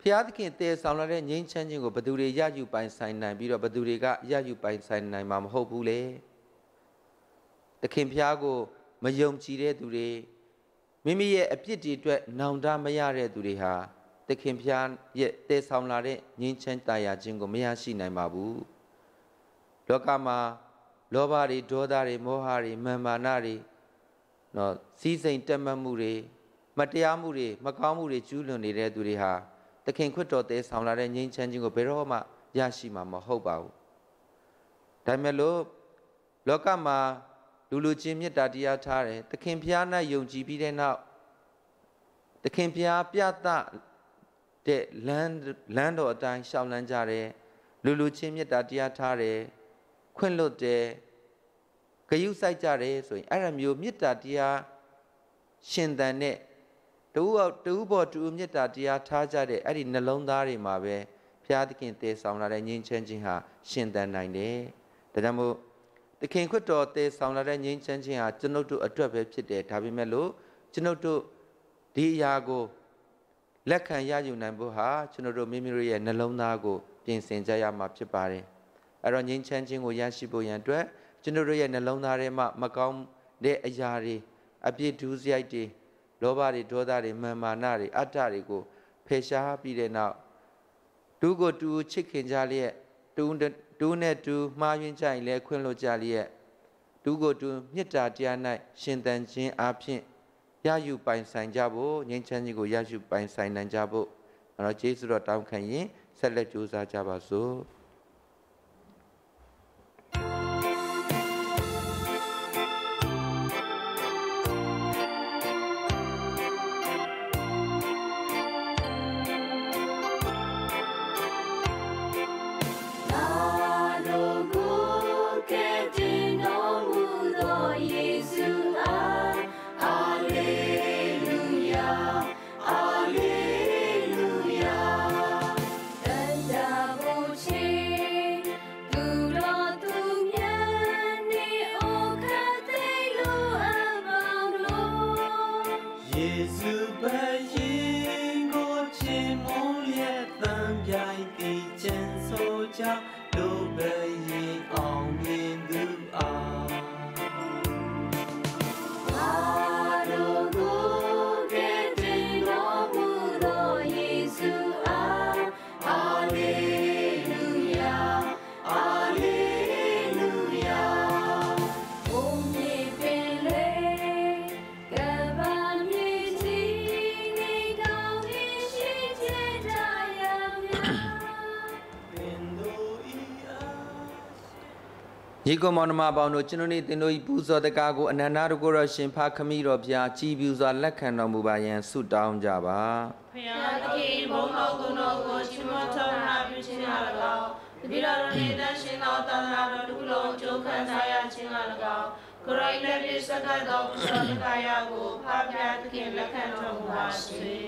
ဖျားသခင်တည်ဆောင်လာတဲ့ငြိမ်းချမ်းခြင်းကိုဘသူတွေရယူပိုင်ဆိုင်နိုင်ပြီးတော့ဘသူတွေကရယူပိုင်ဆိုင်နိုင်မှာမဟုတ်ဘူးလေသခင်ဖျားကိုမယုံကြည်တဲ့သူတွေမိမိရဲ့အပြစ်တွေအတွက်နောင်တမရတဲ့သူတွေဟာ သခင်ဖျားရဲ့တည်ဆောင်လာတဲ့ငြိမ်းချမ်းတရားခြင်းကိုမရရှိနိုင်ပါဘူးလောကမှာလောဘတွေဒေါသတွေမောဟတွေမာမာနတွေနော်စီးစိမ်တက်မှတ်မှုတွေမတရားမှုတွေမကောင်းမှုတွေကျူးလွန်နေတဲ့သူတွေဟာသခင်ခွတ်တော်တဲဆောင်လာတဲ့ငြိမ်းချမ်းခြင်းကိုဘယ်တော့မှရရှိမှာမဟုတ်ပါဘူးဒါမဲ့လို့လောကမှာလူလူချင်းမေတ္တာတရားထားတယ်သခင်ဖျား၌ယုံကြည်ပြီးတဲ့နောက်သခင်ဖျားပြသ တဲ့လမ်းလမ်းတော်အတိုင်းရှောက်လန်းကြတယ်လူလူချင်းမေတ္တာတရားထားတယ်ခွင့်လွတ်တယ်ဂယုစိုက်ကြတယ်ဆိုရင်အဲ့ဒါမျိုးမေတ္တာတရားရှင်သန်တဲ့တူတူဘောတူမေတ္တာတရားထားကြတဲ့အဲ့ဒီနှလုံးသားတွေမှာပဲဘုရားသခင်တည်ဆောင်လာတဲ့ငြိမ်းချမ်းခြင်းဟာရှင်သန်နိုင်တယ်ဒါကြောင့်မို့သခင်ခွတ်တော်တည်ဆောင်လာတဲ့ငြိမ်းချမ်းခြင်းဟာကျွန်ုပ်တို့အတွက်ပဲဖြစ်တယ်ဒါပေမဲ့လို့ကျွန်ုပ်တို့ဒီအရာကို လက်ခံရယူနိုင်ဖို့ဟာကျွန်တော်တို့မိမိတို့ရဲ့နှလုံးသားကိုပြင်ဆင်ကြရမှာဖြစ်ပါတယ်အဲ့တော့ငြိမ်းချမ်းခြင်းကိုရရှိဖို့ရန်အတွက်ကျွန်တော်တို့ရဲ့နှလုံးသားထဲမှာမကောင်းတဲ့အရာတွေအပြစ်ဒုစရိုက်တွေလောဘတွေဒေါသတွေမာမာနတွေအတ္တတွေကိုဖယ်ရှားပြီးတဲ့နောက်တူကိုတူချစ်ခင်ကြလျက်တူတူနဲ့တူမှားယွင်းကြရင်လည်းခွင့်လွှတ်ကြလျက်တူကိုတူမေတ္တာတရား၌ရှင်သန်ခြင်းအပြင် ရယူပိုင်ဆိုင်ကြဖို့ငြိမ်းချမ်းခြင်းကိုရယူပိုင်ဆိုင်နိုင်ကြဖို့အဲ့တော့ကျေးဇူးတော်တောင်းခံရင်ဆက်လက်ကြိုးစားကြပါစို့ ကောင်မောင်နှမပေါင်းတို့ကျွန်တော်နေ့သင်တို့ဤပူဇော်တကားကိုအနန္တတကုရရှင်ဖခမိတော်ဘုရားကြည်ပြူစွာလက်ခံတော်မူပါယံဆုတောင်းကြပါဖျားသခင်ဘုန်းတော်ကုတော်ကိုချီးမွမ်းထောက်နာပြုခြင်းအား၎င်းတပိတော်နေတဲ့ရှင်တော်တန်လာတော်ဒုလုံးကြိုးခံစားရခြင်းအား၎င်းကိုရိုင်းလက်ပြစကတော်ပူဇော်တကားရကိုဖဖျားသခင်လက်ခံတော်မူပါစေ။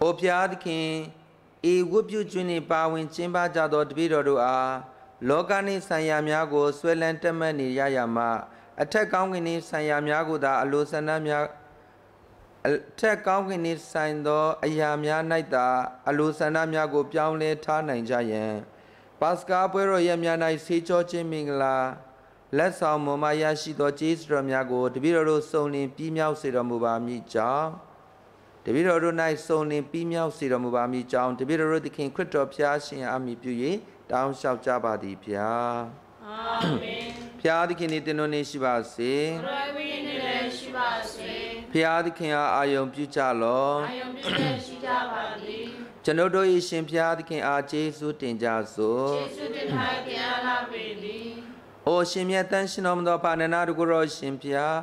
အိုဘုရားသခင်ဧဝတ်ပြုခြင်းနှင့်ပါဝင်ခြင်းပါကြသောတပိတော်တို့အား လောကနှင့်ဆံရများကိုဆွဲလန်းတက်မှတ်နေရရမှအထက်ကောင်းကင်နှင့်ဆံရများကိုသာအလိုဆန္ဒများအထက်ကောင်းကင်နှင့်ဆိုင်သော အရာများ၌သာအလိုဆန္ဒများကို ပြောင်းလဲထားနိုင်ကြယံပါစကာပွဲတော်ရက်များ၌ဆေးကြောခြင်းမင်္ဂလာလက်ဆောင်မမရရှိသောကျေးဇူးတော်များကိုတပည့်တော်တို့စုံလင်ပြီးမြောက်စေတော်မူပါမည်ကြောင်းတပည့်တော်တို့၌စုံလင်ပြီးမြောက်စေတော်မူပါမည်ကြောင်းတပည့်တော်တို့သခင်ခရစ်တော်ဖျားရှင်အားမည်ပြု၍ တောင်းလျှောက်ကြပါသည်ဗျာအာမင်ဖျားသခင်ဤတင်တော်နေရှိပါစေရဝိနေလည်းရှိပါစေဖျားသခင်အားအာယုံပြုကြလောအာယုံပြုလည်းရှိကြပါသည်ကျွန်ုပ်တို့၏ရှင်ဖျားသခင်အားကျေးဇူးတင်ကြစို့ကျေးဇူးတင်ထားကြလာပေသည်အိုရှင်မြတ်တန်ရှင်တော်မူသောပါဏနာတကူတော်ရှင်ဖျား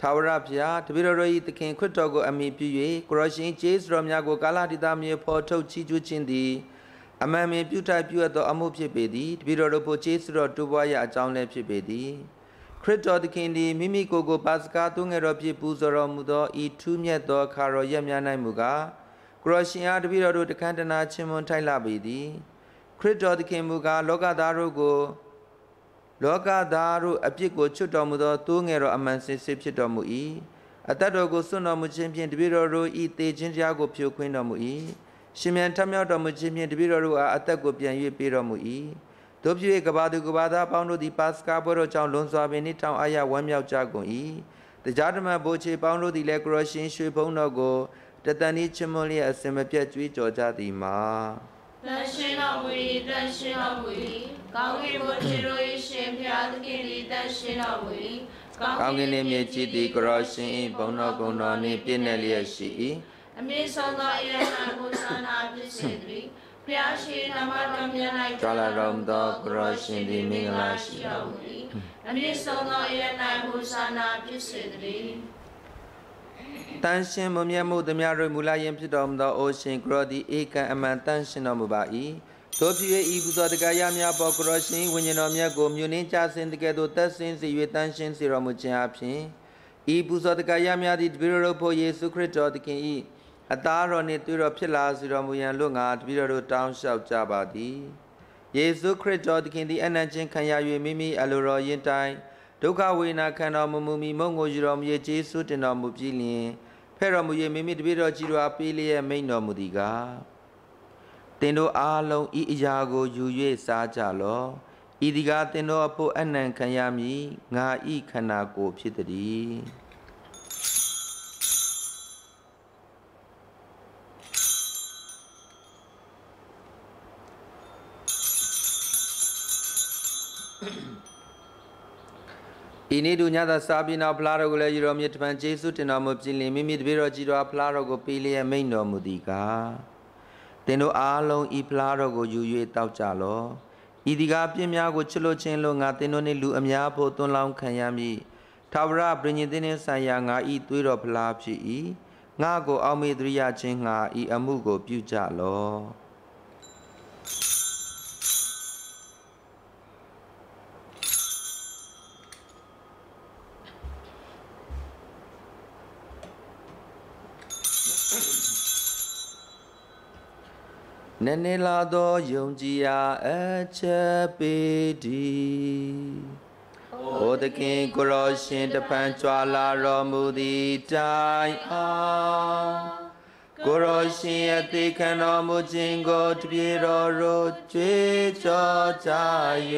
ထာဝရဘုရားတပည့်တော်၏သခင်ခရစ်တော်ကိုအမိပြု၍ကိုရရှင်ကျေးဇူးတော်များကိုကာလတိသားမြေဖော်ထုတ်ချီးကျူးခြင်းသည် အမှန်ပင်ပြုထိုက်ပြုအပ်သောအမှုဖြစ်ပေသည်တပည့်တော်တို့ဖို့ကျေးဇူးတော်တိုးပွားရအကြောင်းလည်းဖြစ်ပေသည်ခရစ်တော်သခင်သည်မိမိကိုယ်ကိုပါစကားသွငယ်တော်ဖြစ်ပူဇော်တော်မူသောဤထူးမြတ်သောခါတော်ရက်များ၌မူကားကရောရှင်အားတပည့်တော်တို့တခန္တနာချင်းမွန်ထိုက်လာပေသည်ခရစ်တော်သခင်မူကားလောကသားတို့ကိုလောကသားတို့အပြစ်ကိုချွတ်တော်မူသောသိုးငယ်တော်အမှန်စင်စစ်ဖြစ်တော်မူ၏အသက်တော်ကိုစွန့်တော်မူခြင်းဖြင့်တပည့်တော်တို့ဤတေခြင်းတရားကိုဖြိုခွင်းတော်မူ၏ ရှင်မြန်ထမြောက်တော်မူခြင်းဖြင့်တပည့်တော်တို့အားအသက်ကိုပြန်၍ပေးတော်မူ၏တို့ဖြစ်၍ကဘာသူကဘာသားပေါင်းတို့သည်ပါစကာပွဲတော်ကြောင့်လွန်စွာပင်နှင့်တောင်အားရဝမ်းမြောက်ကြကုန်၏တရားဓမ္မဘိုးချေပေါင်းတို့သည်လည်းကရောရှင်ရွှေဘုံတော်ကိုတတန်ဤချမွန်လျက်အစင်မပြတ်ကြွေးကြော်ကြသည်မှာတန်ရှင်တော်မူ၏တန်ရှင်တော်မူ၏ကောင်းကင်ဘုရားတို့၏ရှင်ဖျားသခင်၏တန်ရှင်တော်မူ၏ကောင်းကင်နှင့်မြေကြီးသည်ကရောရှင်၏ဘုံတော်ကုံတော်နှင့်ပြည့်နေလျက်ရှိ၏ အမေဆုံးသောအရဟံကိုသာနာဖြစ်စေတည်းဖျားရှိနမတော်မြတ်၌ကြွလာတော်မူသောကရောရှင်သည်မင်္ဂလာရှိတော်မူ၏အမေဆုံးသောအရဟံကိုသာနာဖြစ်စေတည်းတန်ရှင်မမြတ်မှုသမျှတို့မူလယင်ဖြစ်တော်မူသောအိုရှင်ကရောသည်ဧကံအမှန်တန်ရှင်တော်မူပါ၏တို့ဖြစ်၏ဤပူဇော်တကရများပေါ်ကရောရှင်ဝိညာဉ်တော်မြတ်ကိုမြူနှင်းကြဆင်းတကယ်သို့တက်ဆင်းစေ၍တန်ရှင်းစေတော်မူခြင်းအပြင်ဤပူဇော်တကရများသည်တပည့်တော်ဖို့ယေရှုခရစ်တော်သခင်၏ အသားတော်နှင့်တွေ့တော်ဖြစ်လာစေတော်မူရန်လွတ်ငါတပည့်တော်တောင်းလျှောက်ကြပါသည်ယေရှုခရစ်တော်သခင်သည်အနန္တချင်းခံရ၍မိမိအလိုတော်ရင်တိုင်းဒုက္ခဝေဒနာခံတော်မူမူမီမုံငိုယူတော်မူ၍ကျေးဇူးတင်တော်မူပြီးလျင်ဖဲ့တော်မူ၍မိမိတပည့်တော်ကြီးတော်ပေးလျက်မိန်တော်မူသည်ကားတင်တို့အားလုံးဤအရာကိုယူ၍စားကြလော့ဤဒီကတင်တို့အဖို့အနံခံရမည်ငါဤခန္ဓာကိုယ်ဖြစ်သည် ဤနေ့တို့ညသာစာပြီးနောက်ဖလားတော်ကိုလည်းယူတော်မြတ်တပံကျေးဇူးတင်တော်မူပြင်လင်မိမိတပည့်တော်ကြီးတော်ဖလားတော်ကိုပေးလျက်မိန်တော်မူသည်ကားသင်တို့အားလုံးဤဖလားတော်ကိုယူ၍တောက်ကြလော့ဤဒီကားပြင်းများကိုချစ်လို့ခြင်းလို့ငါသင်တို့နှင့်လူအများဖို့သွန်လောင်းခံရမည်ထာဝရပရိညင်သင်းနှင့်ဆိုင်ရာငါဤသွေးတော်ဖလားဖြစ်၏ငါကိုအောက်မေ့သရိယခြင်းငါဤအမှုကိုပြုကြလော့ နည်းနည်းလာသောယုံကြည်ရာအချက်ပေဒီ။အိုသခင်ကိုရောရှင်တပန်ကြွာလာတော်မူသည့်တိုင်အောင်ကိုရောရှင်အသေးခံတော်မူခြင်းကိုတပြေတော်တို့ကြွေးကြော်ကြ၍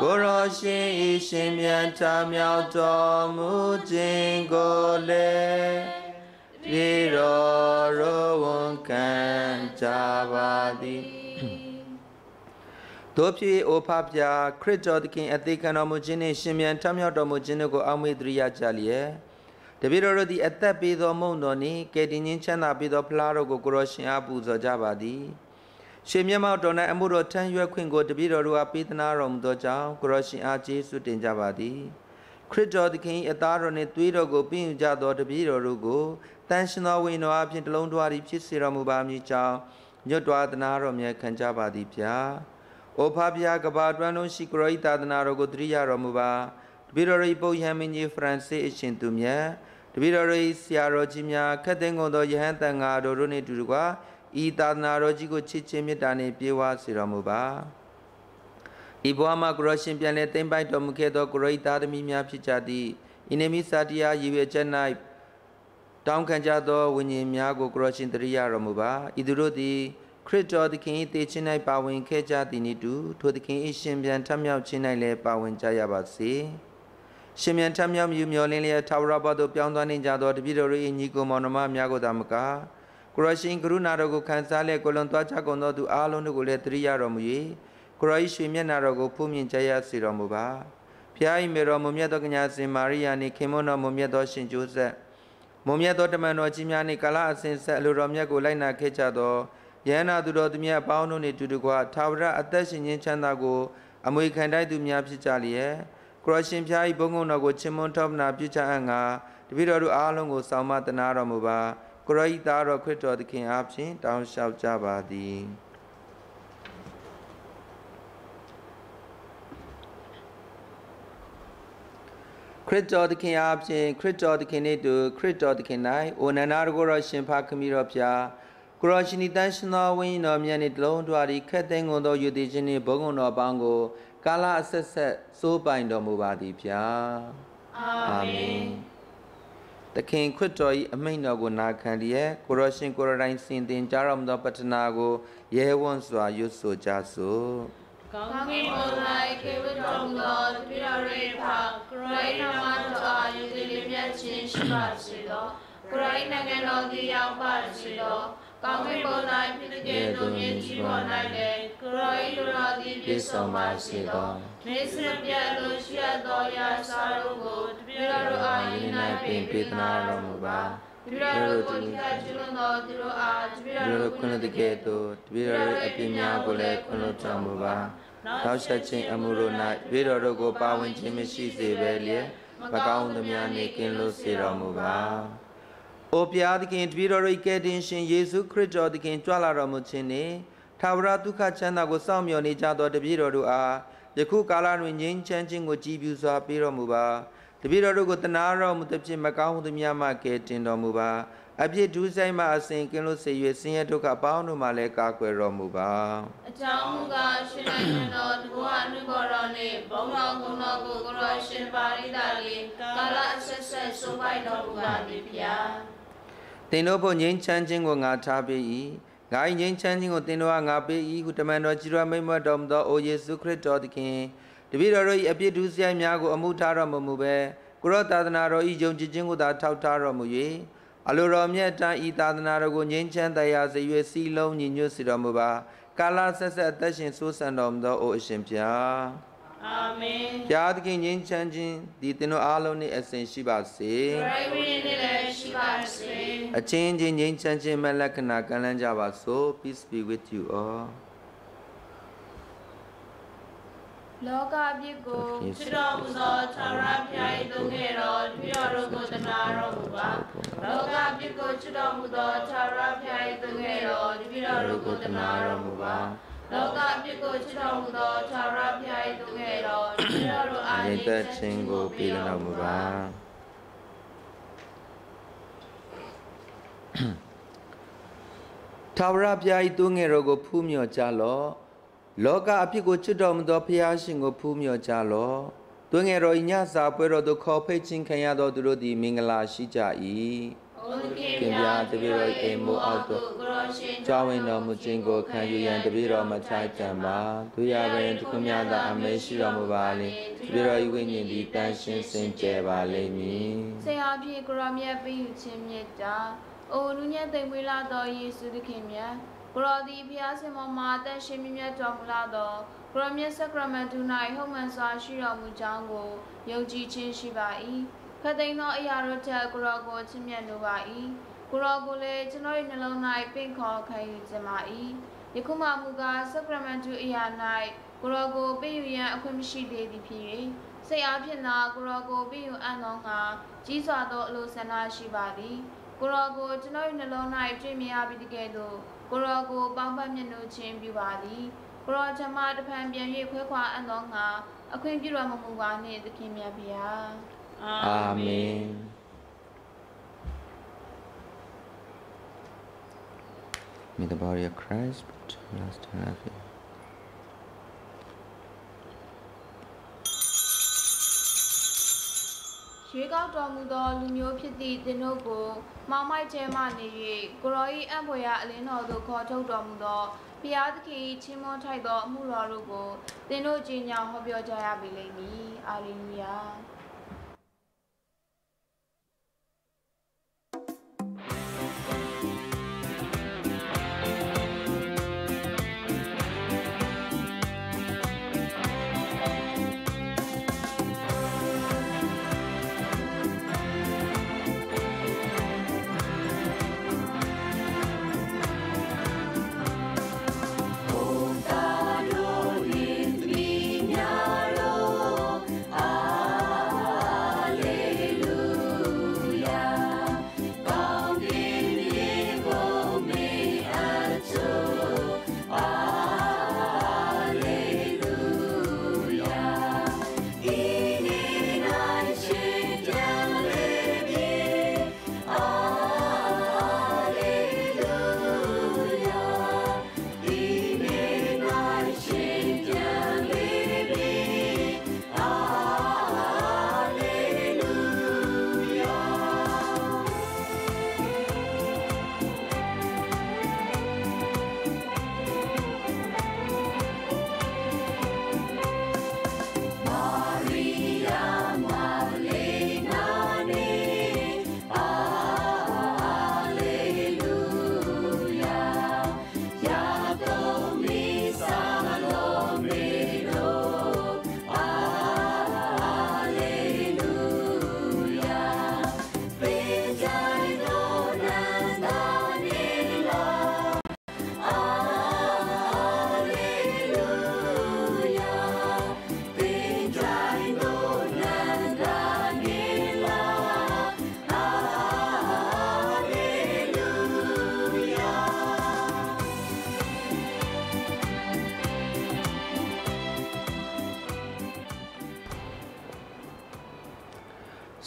ကိုရောရှင်ဤရှင်မြန်ချမြောက်တော်မူခြင်းကိုလည်း ပြေတော်ရောဝန်ခံကြပါသည်တို့ဖြစ်အိုဖဖျာခရစ်တော်သခင်အသေးခံတော်မူခြင်းနှင့်ရှင်မြန်ထမြောက်တော်မူခြင်းတို့ကိုအောက်မေ့သတိရကြလျက်တပည့်တော်တို့သည်အသက်ပေးသောမုံတော်နှင့်ကယ်တင်ခြင်းချမ်းသာပေးသောဖလားတော်ကိုကိုရောရှင်အားပူဇော်ကြပါသည်ရှင်မြတ်မောက်တော်၌အမှုတော်ထမ်းရွက်ခွင့်ကိုတပည့်တော်တို့အားပေးသနာတော်မူသောကြောင့်ကိုရောရှင်အားကျေးဇူးတင်ကြပါသည်ခရစ်တော်သခင်၏အသားတော်နှင့်သွေးတော်ကိုပြင်ယူကြသောတပည့်တော်တို့ကို တန်ရှင်သောဝိညာဉ်တော်အပြင်တလုံးတွားသည်ဖြစ်စေတော်မူပါမည်ကြောင်းညွတ်တော်သနာတော်မြတ်ခံကြပါသည်ဗျာ။အိုဖဖျားကဘာတွန်းလုံးရှိကရောဤသာသနာတော်ကိုတရိယာတော်မူပါ။တပည့်တော်၏ပုပ်ယဟန်မင်းကြီးဖရန်စစ်အရှင်သူမြတ်တပည့်တော်၏ဆရာတော်ကြီးများခက်သိန်းကုန်သောယဟန်တန်ဃာတော်တို့နှင့်တူတကွာဤသာသနာတော်ကြီးကိုချစ်ချင်းမေတ္တာနှင့်ပြေဝစေတော်မူပါ။ဤဘဝမှာကရောရှင်ပြန်လဲသိမ့်ပိုက်တော်မူခဲ့သောကရောဤသားသမီးများဖြစ်ကြသည်။ဤနေမိစာတရားရည်ရွယ်ချက်၌ တောင်းခံကြသောဝိညာဉ်များကိုကရောရှင်တရိယာတော်မူပါဤသူတို့သည်ခရစ်တော်သခင်၏တေခြင်း၌ပါဝင်ခဲ့ကြသည်နည်းတူထိုသခင်၏ရှင်ပြန်ထမြောက်ခြင်း၌လည်းပါဝင်ကြရပါစေရှင်ပြန်ထမြောက်မြူမျောလင်းလျက်ထာဝရဘသို့ပြောင်းသွားနေကြသောတပည့်တော်၏ညီကိုမောင်နှမများကိုသာမကကရောရှင်ကရုဏာတော်ကိုခံစားလျက်ကိုလွန်သွားကြကုန်သောသူအားလုံးတို့ကိုလည်းတရိယာတော်မူ၍ကရော၏ရွှေမျက်နာတော်ကိုဖူးမြင်ကြရစေတော်မူပါဖျား၏မေတော်မူမြတ်သောကညာစင်မာရိယာနှင့်ခင်မွန်းတော်မူမြတ်သောရှင်ကျိုးဆက် မုံမြတ်သောတမန်တော်ကြီးများနှင့်ကာလအစဉ်ဆက်အလိုတော်မြတ်ကိုလိုက်နာခဲ့ကြသောယန္နာသူတော်သူမြတ်အပေါင်းတို့နှင့်တူတကွာသာဝရအသက်ရှင်ခြင်းချမ်းသာကိုအမွေခံတိုက်သူများဖြစ်ကြလျက်ကရောရှင်ဖျား၏ဘုံကုန်းတော်ကိုချီးမွမ်းထောပနာပြုချအံ့ငါတပည့်တော်တို့အားလုံးကိုဆောင်မတနာတော်မူပါကရောဤသားတော်ခရစ်တော်သခင်အားဖြင့်တောင်းလျှောက်ကြပါသည် ခရစ်တော်သခင်အားဖြင့်ခရစ်တော်သခင်နှင့်တူခရစ်တော်သခင်၌အိုနန္ဒာကိုရောရှင်ဖခမီတော်ဖျားကိုရောရှင်ဤတန်ရှင်သောဝိညာဉ်တော်မြတ်နှင့်တလုံးထွားသည်ခက်သိမ်းကုန်သောယူသည်ခြင်းနှင့်ဘုံကုံတော်ပေါင်းကိုကာလအဆက်ဆက်စိုးပိုင်တော်မူပါသည်ဖျားအာမင်သခင်ခရစ်တော်၏အမိန့်တော်ကိုနာခံလျက်ကိုရောရှင်ကိုရောတိုင်းစင်တင်ကြားတော်မူသောပတနာကိုရဲဝံ့စွာရွတ်ဆိုကြစို့ ကောင်းကောင်းကကင်င်ဘုဘုံံ၌ခေဝတော်မူသောတပိတော်ရေဖာကရိုင်းနာမတော်အာယုတိလေးမြတ်ခြင်းရှိပါစေသောကရိုင်းနိုင်ငံတော်သည်ရောက်ပါစေသောကောင်းကင်ဘုံ၌ဖြစ်တဲ့ကဲ့သို့မြေကြီးပေါ်၌လည်းကရိုင်းတော်သည်ပြည့်စုံပါစေသောနေစရပြတ်လို့ရှိရသောရာစာတို့ကိုတပိတော်တို့အာယု၌ပင်ပေးသနာတော်မူပါတပိတော်တို့ကိုကြည်ကျွန်းသောသူတို့အားတပိတတော်ပည့်တို့တော်ခွင့်လွှတ်တကယ်သို့တပည့်တော်၏အပြစ်များကိုလည်းခွင့်လွှတ်တော်မူပါ နောက်ဆက်ခြင်းအမှုတို့၌တပည့်တော်တို့ကိုပါဝင်ခြင်းမရှိစေဘဲလျက်မကောင်းသမျှနှင့်ကင်းလွတ်စေတော်မူပါ။အိုဘုရားသခင်တပည့်တော်၏ကယ်တင်ရှင်ယေရှုခရစ်တော်သခင်ကြွလာတော်မူခြင်းနှင့်ထာဝရဒုက္ခချမ်းသာကိုစောင့်မျှော်နေကြသောတပည့်တော်တို့အားယခုကာလတွင်ငြိမ်းချမ်းခြင်းကိုကြည်ပြူစွာပေးတော်မူပါတပည့်တော်တို့ကိုတနာတော်မူသဖြင့်မကောင်းမှုများမှကယ်တင်တော်မူပါ အပြစ်ဒုစရိုက်မှအစဉ်ကင်းလို့စေ၍ဆင်းရဲဒုက္ခပေါင်းတို့မှလည်းကာကွယ်တော်မူပါအကြောင်းမူကားရှင်နိုင်ငံတော်တဘဝအနုဘော်တော်နှင့်ဘုံတော်ကုံတော်ကိုကိုရောရှင်ပါရိသလေးကာလအဆက်ဆက်ဆိုပိုက်တော်မူပါသည်ဖျားသင်တို့ဖို့ငြိမ်းချမ်းခြင်းကိုငါထားပေး၏ငါ၏ငြိမ်းချမ်းခြင်းကိုသင်တို့အားငါပေး၏ဟုတမန်တော်ကြီးတော်မိန့်မွတ်တော်မူသောအိုယေရှုခရစ်တော်သခင်တပည့်တော်တို့၏အပြစ်ဒုစရိုက်များကိုအမှုထားတော်မမူပဲကိုရောသာသနာတော်၏ယုံကြည်ခြင်းကိုသာထောက်ထားတော်မူ၍ အလိုတော်မြတ်တမ်းဤသာသနာတော်ကိုငြိမ်းချမ်းတရားစေ၍စီလုံးညီညွတ်စေတော်မူပါကာလဆက်ဆက်အသက်ရှင်ဆိုးဆန်တော်မူသောအိုအရှင်ဖျားအာမင်ဖျားသခင်ငြိမ်းချမ်းခြင်းဒီသင်တို့အားလုံးနှင့်အစဉ်ရှိပါစေပရိဝိနည်းလည်းရှိပါစေအချင်းချင်းငြိမ်းချမ်းခြင်းမဲ့လက္ခဏာကမ်းလှမ်းကြပါစို့ peace be with you all လောကအပြစ်ကိုချစ်တော်မူသောသာရဖျား၏တုံးခဲ့တော်တပည့်တော်တို့ကိုတနာတော်မူပါလောကအပြစ်ကိုချစ်တော်မူသောသာရဖျား၏သူငယ်တော်တပည့်တော်တို့ကိုတနာတော်မူပါလောကအပြစ်ကိုချစ်တော်မူသောသာရဖျား၏သူငယ်တော်တပည့်တော်တို့အားငြိမ်သက်ခြင်းကိုပေးတော်မူပါထာဝရဘုရား၏သူငယ်တော်ကိုဖူးမြော်ကြလော့ လောကအဖြစ်ကိုချစ်တော်မူသောဘုရားရှင်ကိုဖူးမြော်ကြလော့သူငယ်တော်၏ညစာပွဲတော်သို့ခေါ်ဖိတ်ခြင်းခံရသောသူတို့သည်မင်္ဂလာရှိကြ၏ဘုန်းကြီးခင်ဗျာတပည့်တော်အိမ်မိုးအောက်သို့ကိုရောရှင်ကြောင်းဝင်တော်မူခြင်းကိုခံယူရန်တပည့်တော်မချိုက်တံပါသူရပင်တခုများသာအမေရှိတော်မူပါလေတပည့်တော်ဤဝိညာဉ်သည်တန်ရှင်းစင်ကြယ်ပါလိမ့်မည်ဆရာဖြစ်ကိုရောမြတ်ပြီးယူခြင်းမြတ်တာအိုလူညက်သိမ်မွေးလာတော်ယေရှုသခင်မြတ် ကိုရောသည်ဖျားစင်မောမှာအသက်ရှင်မြတ်တော်မူလာတော်ကိုရောမြတ်ဆက်ကရမန်တူ၌ဟုတ်မှန်စွာရှိတော်မူကြောင်းကိုယုံကြည်ခြင်းရှိပါ၏ခတ်သိမ်းသောအရာတို့ထက်ကိုရောကိုချစ်မြတ်လိုပါ၏ကိုရောကိုလည်းကျွန်တော်၏နှလုံး၌ပင့်ခေါ်ခံယူခြင်းပါ၏ယခုမှမူကားဆက်ကရမန်တူအရာ၌ကိုရောကိုပင့်ယူရန်အခွင့်မရှိသေးသည်ဖြစ်၍စိတ်အားဖြင့်သာကိုရောကိုပင့်ယူအပ်သောငါကြီးစွာသောအလိုဆန္ဒရှိပါသည်ကိုရောကိုကျွန်တော်၏နှလုံး၌တွေ့မြင်ရပြီးတကယ်သို့ ကိုရောကိုပေါင်းဖက်မျက်နှာချင်းပြုပါသည်ကိုရောချမတဖန်ပြန်၍ခွဲခွာအပ်သောငါအခွင့်ပြုတော်မမူပါနှင့်သခင်မြတ်ဗျာအာမင် May the body of Christ be to last and happy. ရွေးကောက်တော်မူသောလူမျိုးဖြစ်သည့်သင်တို့ကိုမောင်မိုက်ကျဲမှနေ၍ကိုရော၏အံ့ဖွယ်ရာအလင်းတော်သို့ခေါ်ထုတ်တော်မူသောဘုရားသခင်၏ချင်းမွန်ထိုက်သောအမှုတော်တို့ကိုသင်တို့ကြည်ညာဟောပြောကြရပေလိမ့်မည်အာလေလုယာ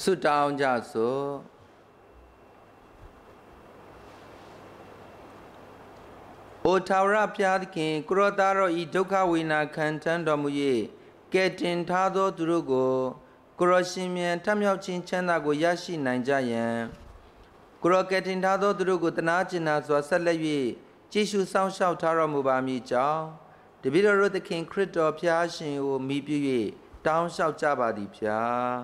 ဆုတောင်းကြစို့အိုထာဝရဘုရားသခင်ကိုရောသားတော်ဤဒုက္ခဝေဒနာခံထမ်းတော်မူ၍ကဲ့တင်ထားသောသူတို့ကိုကိုရောရှင်မြန်ထမြောက်ခြင်းချမ်းသာကိုရရှိနိုင်ကြရန်ကိုရောကဲ့တင်ထားသောသူတို့ကိုတနာကျင်နာစွာဆက်လက်၍ကြည်ရှုစောင့်ရှောက်ထားတော်မူပါမည်ကြောင်းတပည့်တော်တို့သခင်ခရစ်တော်ဘုရားရှင်ကိုမိပြု၍တောင်းလျှောက်ကြပါသည်ဖျား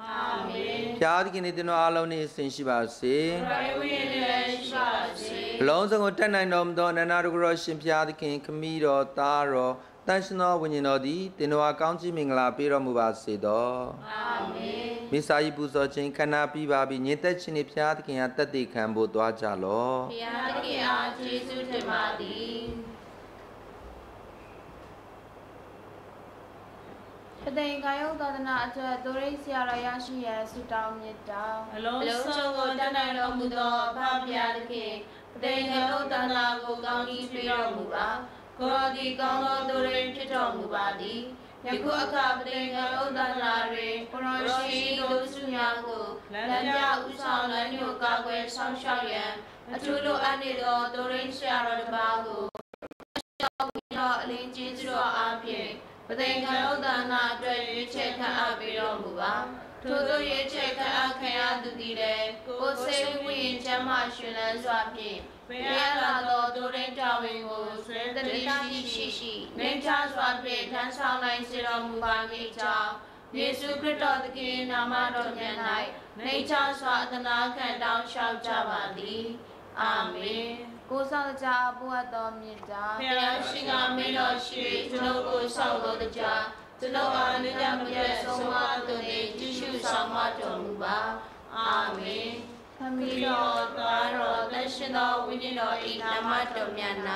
အာမင် ဖျားသခင်၏တင်တော်အားလုံးနှင့်အစဉ်ရှိပါစေပရိဝိညာဉ်လည်းရှိပါစေအလုံးစုံကိုတက်နိုင်တော်မူသောအနန္တတကုရောရှင်ဖျားသခင်ခမည်းတော်သားတော်တန်ရှင်သောဝိညာဉ်တော်သည်တင်တော်အားကောင်းချီးမင်္ဂလာပေးတော်မူပါစေသောအာမင်မိစာယီပူဇော်ခြင်းခန္ဓာပြီးပါပြီညင်သက်ခြင်းနှင့်ဖျားသခင်အားတက်တည်ခံဖို့သွားကြလော့ဘုရားသခင်အားကျေးဇူးတင်ပါသည် ပသိင်ကာယုသာသနာအတွက်ဒိုရိတ်ဆရာတော်ရရှိရန်ဆုတောင်းမြတ်တာအလုံးစုံကိုတတ်နိုင်တော်မူသောအဖဘုရားသခင်ပဋိငေဥတနာကိုကောင်းကြီးပေးတော်မူပါကိုရောဒီကောင်းသောသူတွေဖြစ်တော်မူပါသည်ယခုအခါပဋိငေဥတနာတွင်ကိုရောရှိတို့စုများကိုလမ်းပြဥဆောင်လမ်းညွှန်ကာကွယ်ဆောင်ရှောက်ရန်အထူးလိုအပ်နေသောသူရိဆရာတော်တစ်ပါးကိုရှောက်ပြီးတော့အလင်းကျေးဇူးတော်အားဖြင့် ပသိင်္ဂယုဒနာအတွက်ရွေးချယ်ခန့်အပ်ပေးတော်မူပါထို့သောရွေးချယ်ခန့်အပ်ခံရသူသည်လည်းကိုယ်စိတ်ဝိညာဉ်ချမ်းသာရှင်လန်းစွာဖြင့်ဘုရားလာသောဒုရိတဝင်ကိုဆွေတတိရှိရှိရှိနေချစွာဖြင့်ထမ်းဆောင်နိုင်စေတော်မူပါမည်ကြောင်းယေရှုခရစ်တော်သခင်နာမတော်မြတ်၌နေချစွာအသနာခံတောင်းလျှောက်ကြပါသည် အာမင်ကိုယ်ဆောင်ကြအပ်ပေါ်တော်မြတ်တာဘုရားရှိခိုးမင်းတော်ရှိကျွန်ုပ်ကိုဆောက်တော်တရားကျွန်ုပ်အားနိယမပြတ်ဆုံးမတော်နေကြည့်ရှုဆောင်မတော်မူပါအာမင်ခမီမိတော်တော်သားတော်တရှင်တော်ဝိညာဉ်တော်ဤနာမတော်မြတ်၌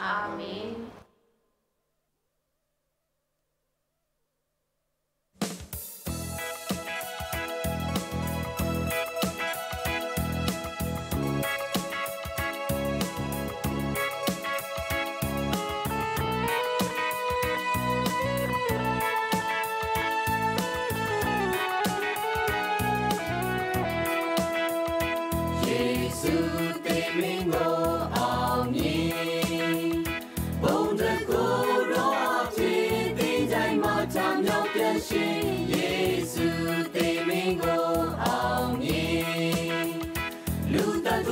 အာမင်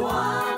လူ